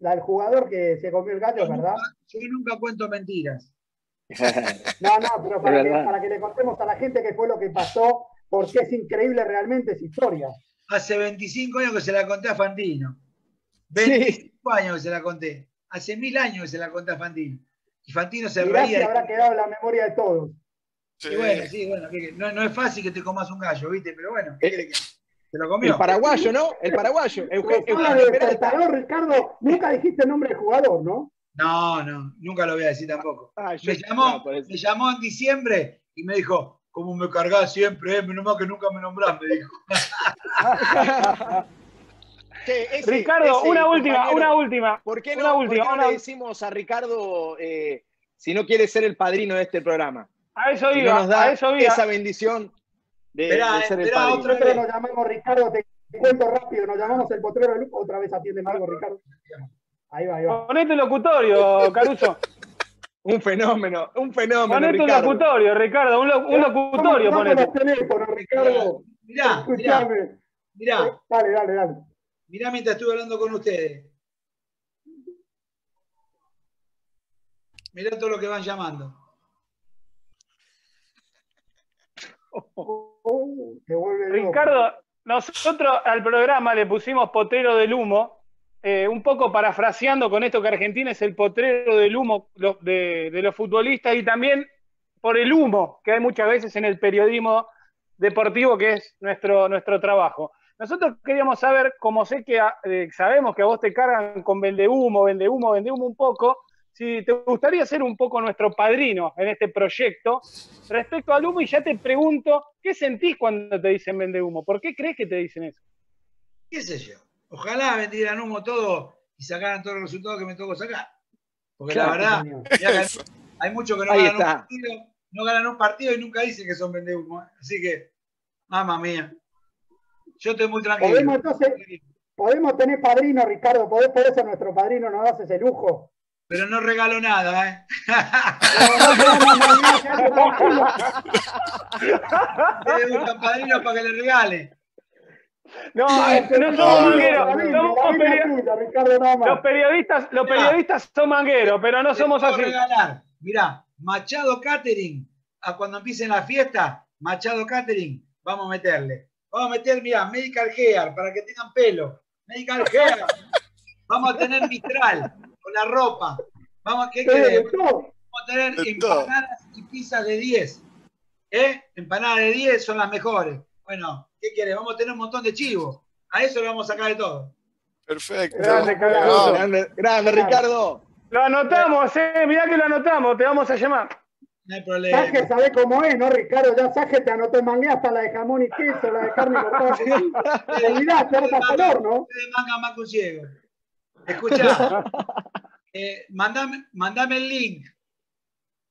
la del jugador que se comió el gallo, ¿verdad? yo nunca cuento mentiras. no, no, pero para que, le contemos a la gente qué fue lo que pasó, porque es increíble realmente esa historia. Hace 25 años que se la conté a Fantino. 25 años que se la conté. Hace mil años que se la conté a Fantino. Y Fantino se Mirá reía. Si habrá quedado en la memoria de todos. Sí. Y bueno, sí, bueno, no, no, es fácil que te comas un gallo, ¿viste? Pero bueno, ¿qué que se lo comió. El paraguayo, ¿no? El paraguayo. Eugenio Ricardo, nunca dijiste el nombre del jugador, ¿no? No, no, nunca lo voy a decir tampoco. Ah, me, llamó, me llamó en diciembre y me dijo, ¿cómo me cargás siempre? Eh? Menos mal que nunca me nombrás, me dijo. Ricardo, una última, una última. ¿Por qué no, última, ¿por qué no le decimos a Ricardo eh, si no quiere ser el padrino de este programa? A eso iba, nos da a eso iba. esa bendición de, ser el padrino. Nosotros nos llamamos Ricardo, te cuento rápido, nos llamamos el potrero de Luco, otra vez atiende Margo Ricardo. Ahí va, ahí va. Ponete locutorio, Caruso. Un fenómeno, un fenómeno. Ponete un locutorio, Ricardo, un, lo, un locutorio, ponete. teléfono, Ricardo. Mirá, mirá, mirá. Dale, dale, dale. Mirá mientras estuve hablando con ustedes. Mirá todo lo que van llamando. Ricardo, nosotros al programa le pusimos potrero del humo, eh, un poco parafraseando con esto que Argentina es el potrero del humo de, los futbolistas y también por el humo que hay muchas veces en el periodismo deportivo, que es nuestro, nuestro trabajo. Nosotros queríamos saber, como sé que eh, sabemos que a vos te cargan con vende humo, vende humo, vende humo un poco, si te gustaría ser un poco nuestro padrino en este proyecto respecto al humo y ya te pregunto, ¿qué sentís cuando te dicen vende humo? ¿Por qué crees que te dicen eso? ¿Qué sé yo? Ojalá vendieran humo todo y sacaran todos los resultados que me tocó sacar. Porque la verdad, hay muchos que no ganan, un partido, no ganan un partido y nunca dicen que son vende humo. ¿eh? Así que, mamá mía. Yo estoy muy tranquilo. Podemos, entonces, podemos tener padrino, Ricardo, podés por eso nuestro padrino nos hace ese lujo. Pero no regalo nada, ¿eh? Le un padrino para que le regale. No, no somos mangueros. los periodistas, los periodistas son mangueros, pero no somos así. Regalar. Mirá, Machado Catering, a cuando empiecen la fiesta, Machado Catering, vamos a meterle. Vamos a meter, mirá, Medical Hair, para que tengan pelo. Medical Hair. Vamos a tener Mistral con la ropa. Vamos, ¿qué queremos? Vamos a tener empanadas y pizzas de 10. ¿Eh? Empanadas de 10 son las mejores. Bueno, ¿qué querés? Vamos a tener un montón de chivos. A eso le vamos a sacar de todo. Perfecto. Grande, grande, grande, Ricardo. Lo anotamos, eh. Mirá que lo anotamos, te vamos a llamar. No hay problema. Saje sabe cómo es, ¿no, Ricardo? Ya Saje te anotó en mangué hasta la de jamón y queso, la de carne cortada. Te olvidaste, eres calor, ¿no? De manga más con ciego. Escucha, eh, mandame, mandame, el link.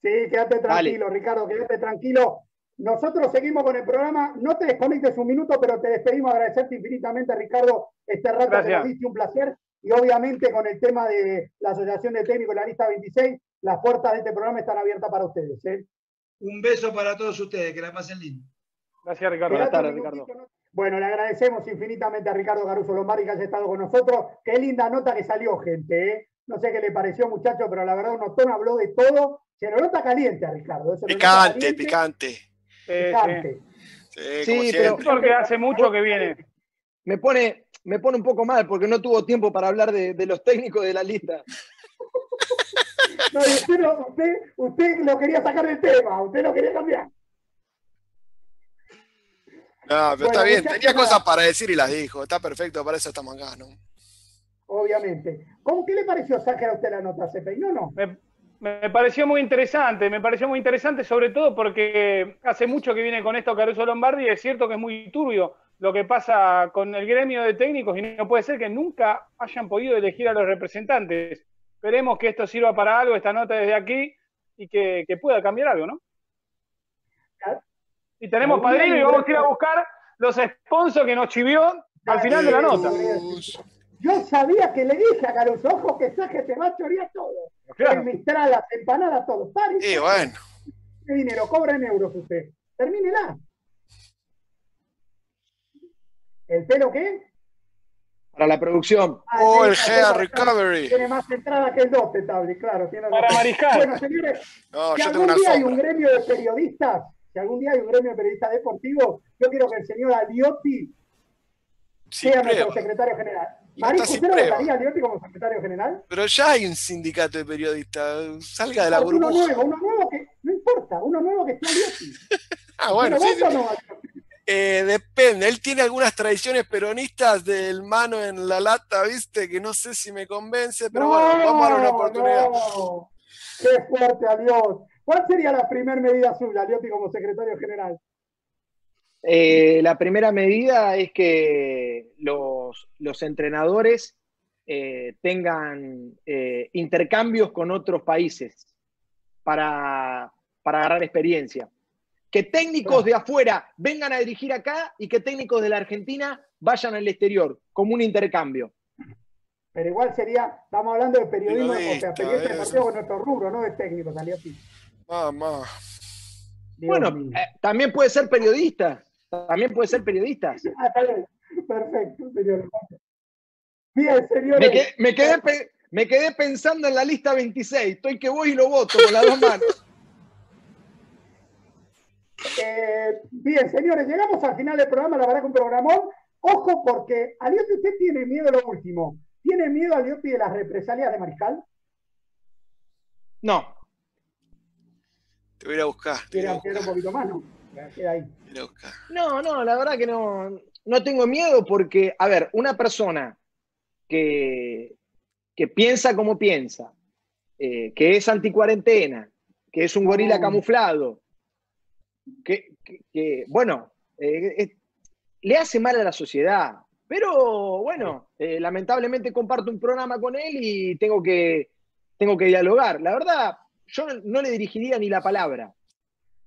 Sí, quédate tranquilo, Ricardo, quédate tranquilo. Nosotros seguimos con el programa. No te desconectes un minuto, pero te despedimos. Agradecerte infinitamente, Ricardo, este rato que nos diste un placer. Y obviamente con el tema de la Asociación de Técnicos, la lista 26, las puertas de este programa están abiertas para ustedes. ¿eh? Un beso para todos ustedes, que la pasen lindo. Gracias, Ricardo. Buenas tardes, Ricardo. Bueno, le agradecemos infinitamente a Ricardo Caruso Lombardi que haya estado con nosotros. Qué linda nota que salió, gente. ¿eh? No sé qué le pareció, muchacho, pero la verdad, un notón habló de todo. Se lo nota caliente a Ricardo. picante, picante. picante. Sí, pero porque hace mucho que viene. Me pone, me pone un poco mal porque no tuvo tiempo para hablar de, de los técnicos de la lista. no, usted, usted, usted lo quería sacar del tema, usted lo quería cambiar. No, pero está bien, tenía cosas para decir y las dijo. Está perfecto, para eso estamos acá, ¿no? Obviamente. ¿Cómo, ¿Qué le pareció sacar a usted la nota, Cepe? No, no. Me, me, pareció muy interesante, me pareció muy interesante, sobre todo porque hace mucho que viene con esto Caruso Lombardi y es cierto que es muy turbio lo que pasa con el gremio de técnicos y no puede ser que nunca hayan podido elegir a los representantes. Esperemos que esto sirva para algo, esta nota desde aquí, y que, que pueda cambiar algo, ¿no? Y tenemos padrino y vamos a ir a buscar los sponsors que nos chivió al final de la nota. Yo sabía que le dije a Caruso, ojo que Saje te va a chorear todo. El Mistral, las empanadas, todo. Y bueno. ¿Qué dinero? Cobra en euros usted. Termínela. ¿El pelo qué? Para la producción. Ah, oh, el Hair Recovery. Tiene más entrada que el 12, Tabli, claro. Para mariscar. Bueno, señores, no, si algún día hay un gremio de periodistas si algún día hay un gremio de periodistas deportivos, yo quiero que el señor Aliotti sea nuestro secretario general. ¿Usted votaría a Liotti como secretario general? Pero ya hay un sindicato de periodistas. Salga de la burbuja. Uno nuevo, uno nuevo que. No importa, uno nuevo que esté a Liotti. ah, bueno, sí, eh, depende, él tiene algunas tradiciones peronistas del mano en la lata, viste, que no sé si me convence, pero bueno, vamos a dar una oportunidad. Qué fuerte, adiós. ¿Cuál sería la primera medida suya, Aliotti, como secretario general? Eh, la primera medida es que los, entrenadores eh, tengan intercambios con otros países para, para agarrar experiencia que técnicos de afuera vengan a dirigir acá y que técnicos de la Argentina vayan al exterior, como un intercambio. Pero igual sería, estamos hablando de periodismo, o sea, periodista de partido con nuestro rubro, no de técnico, salió así. Mamá. Bueno, eh, también puede ser periodista. También puede ser periodista. Ah, Perfecto, señor. Bien, señores. Me quedé, me quedé pensando en la lista 26. Estoy que voy y lo voto con las dos manos. Eh, bien, señores, llegamos al final del programa, la verdad que un programón. Ojo, porque Aliotti, usted tiene miedo de lo último. ¿Tiene miedo Aliotti de las represalias de Mariscal? No. Te voy a ir a buscar. Un poquito más, ¿no? No, no, la verdad que no, no tengo miedo porque, a ver, una persona que, que piensa como piensa, eh, que es anticuarentena, que es un gorila camuflado, que, bueno, eh, le hace mal a la sociedad. Pero bueno, eh, lamentablemente comparto un programa con él y tengo que, tengo que dialogar. La verdad, yo no, le dirigiría ni la palabra.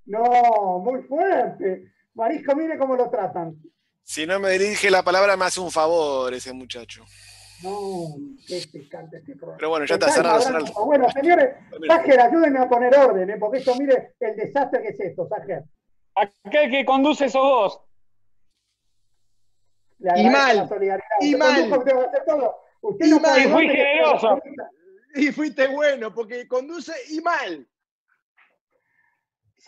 No, muy fuerte. Marisco, mire cómo lo tratan. Si no me dirige la palabra, me hace un favor ese muchacho. No, qué picante este programa. Pero bueno, ya está cerrado, cerrado. Bueno, señores, Ságer, ayúdenme a poner orden, ¿eh? porque esto, mire el desastre que es esto, Ságer. Aquel que conduce sos vos. Y mal. Y mal. y, mal. y fui generoso. Y fuiste bueno, porque conduce y mal.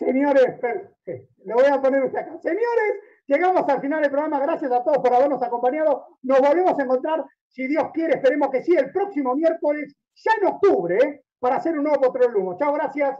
Señores, le voy a poner usted acá. Señores, llegamos al final del programa. Gracias a todos por habernos acompañado. Nos volvemos a encontrar, si Dios quiere, esperemos que sí, el próximo miércoles, ya en octubre, ¿eh? para hacer un nuevo Control Lumo. Chao, gracias.